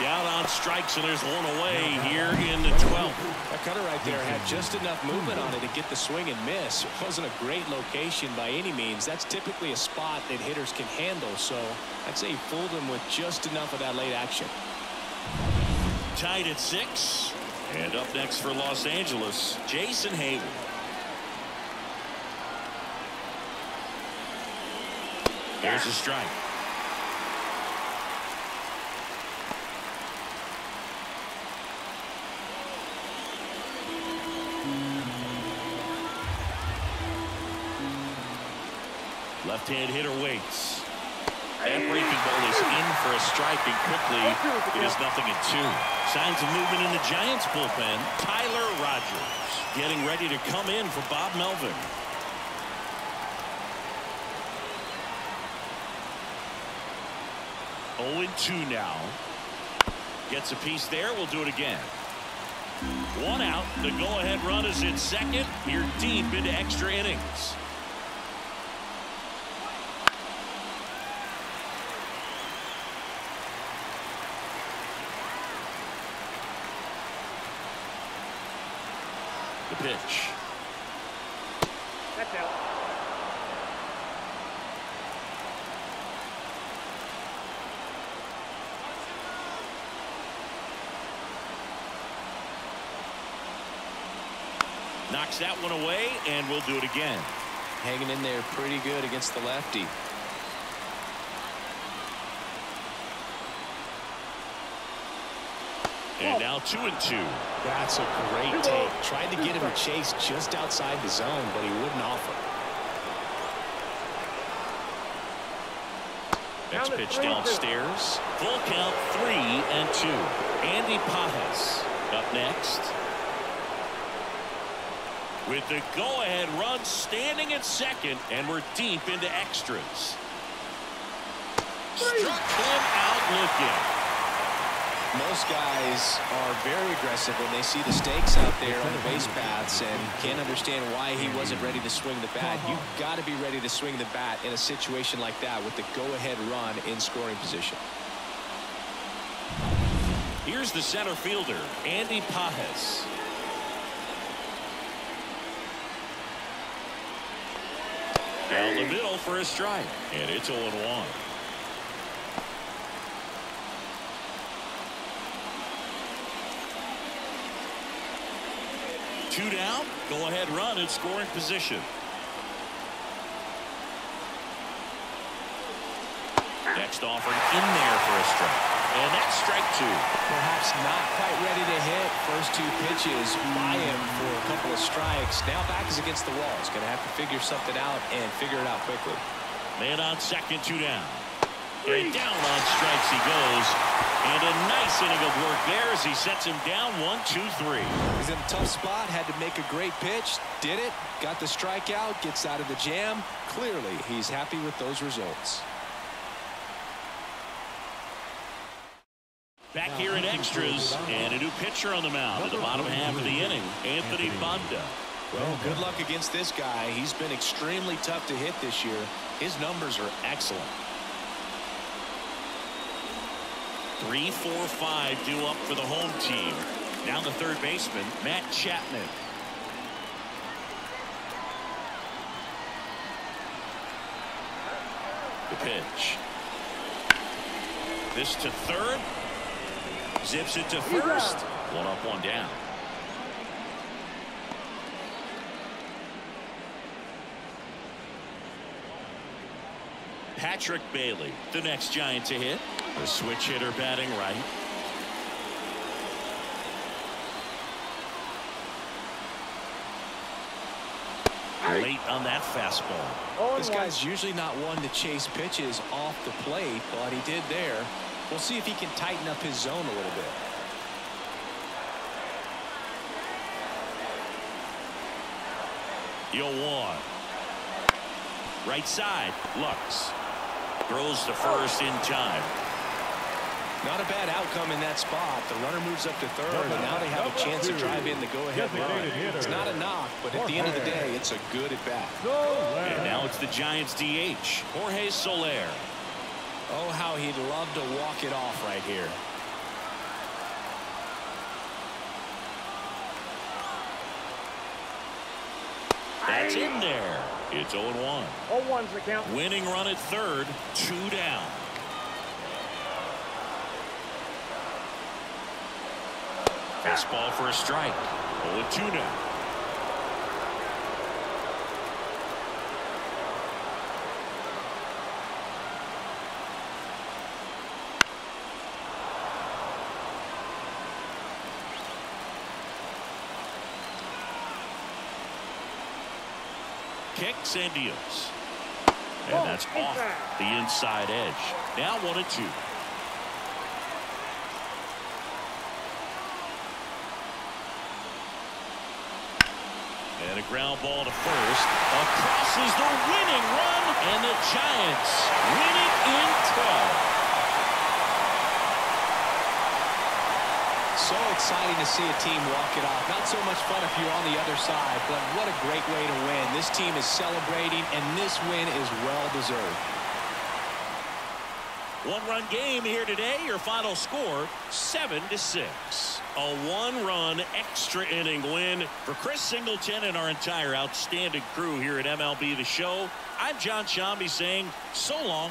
Down on strikes, and there's one away here in the 12th. That cutter right there had just enough movement on it to get the swing and miss. It wasn't a great location by any means. That's typically a spot that hitters can handle. So I'd say he fooled him with just enough of that late action. Tied at six. And up next for Los Angeles, Jason Heyward. There's a strike. Left-hand hitter waits. That breaking ball is in for a strike, and quickly it is nothing at two. Signs of movement in the Giants bullpen. Tyler Rogers getting ready to come in for Bob Melvin. Oh and 2 now. Gets a piece there. We'll do it again. One out. The go-ahead run is in second. You're deep into extra innings. Pitch. That's out. Knocks that one away, and we'll do it again. Hanging in there pretty good against the lefty. And now two and two. That's a great take. Tried to get him to chase just outside the zone, but he wouldn't offer. Next pitch downstairs. Full count three and two. Andy Pages up next. With the go-ahead run standing at second, and we're deep into extras. Struck him out looking. Most guys are very aggressive when they see the stakes out there on the base paths and can't understand why he wasn't ready to swing the bat. You've got to be ready to swing the bat in a situation like that with the go-ahead run in scoring position. Here's the center fielder, Andy Pages. Down the middle for a strike. And it's 0-1. Two down. Go ahead run in scoring position. Next offering in there for a strike. And that's strike two. Perhaps not quite ready to hit. First two pitches by him for a couple of strikes. Now back is against the wall. He's going to have to figure something out and figure it out quickly. Man on second, two down. And down on strikes he goes. And a nice inning of work there as he sets him down one, two, three. He's in a tough spot. Had to make a great pitch. Did it. Got the strikeout. Gets out of the jam. Clearly, he's happy with those results. Back here in extras and a new pitcher on the mound at the bottom half of the inning, Anthony Banda. Well, good luck against this guy. He's been extremely tough to hit this year. His numbers are excellent. Three, four, five due up for the home team. Now the third baseman, Matt Chapman. The pitch. This to third. Zips it to first. One up, one down. Patrick Bailey, the next Giant to hit. The switch hitter batting right. Late on that fastball. Oh, This guy's usually not one to chase pitches off the plate, but he did there. We'll see if he can tighten up his zone a little bit. Yo one. Right side. Lux. Throws to first in time. Not a bad outcome in that spot. The runner moves up to third, and now they have a chance to drive in the go-ahead run. It's not a knock, but at the end of the day, it's a good at-bat. And now it's the Giants DH. Jorge Soler. Oh, how he'd love to walk it off right here. That's in there. It's 0-1. 0-1's the count. Winning run at third. Two down. Fastball for a strike. 0 2 now. And Oh, that's off the inside edge. Now one and two. And a ground ball to first. Across is the winning run. And the Giants win it in 12. So exciting to see a team walk it off. Not so much fun if you're on the other side, but what a great way to win. This team is celebrating, and this win is well deserved. One run game here today. Your final score seven to six. A one run extra inning win for Chris Singleton and our entire outstanding crew here at MLB The Show. I'm Jon Sciambi saying so long.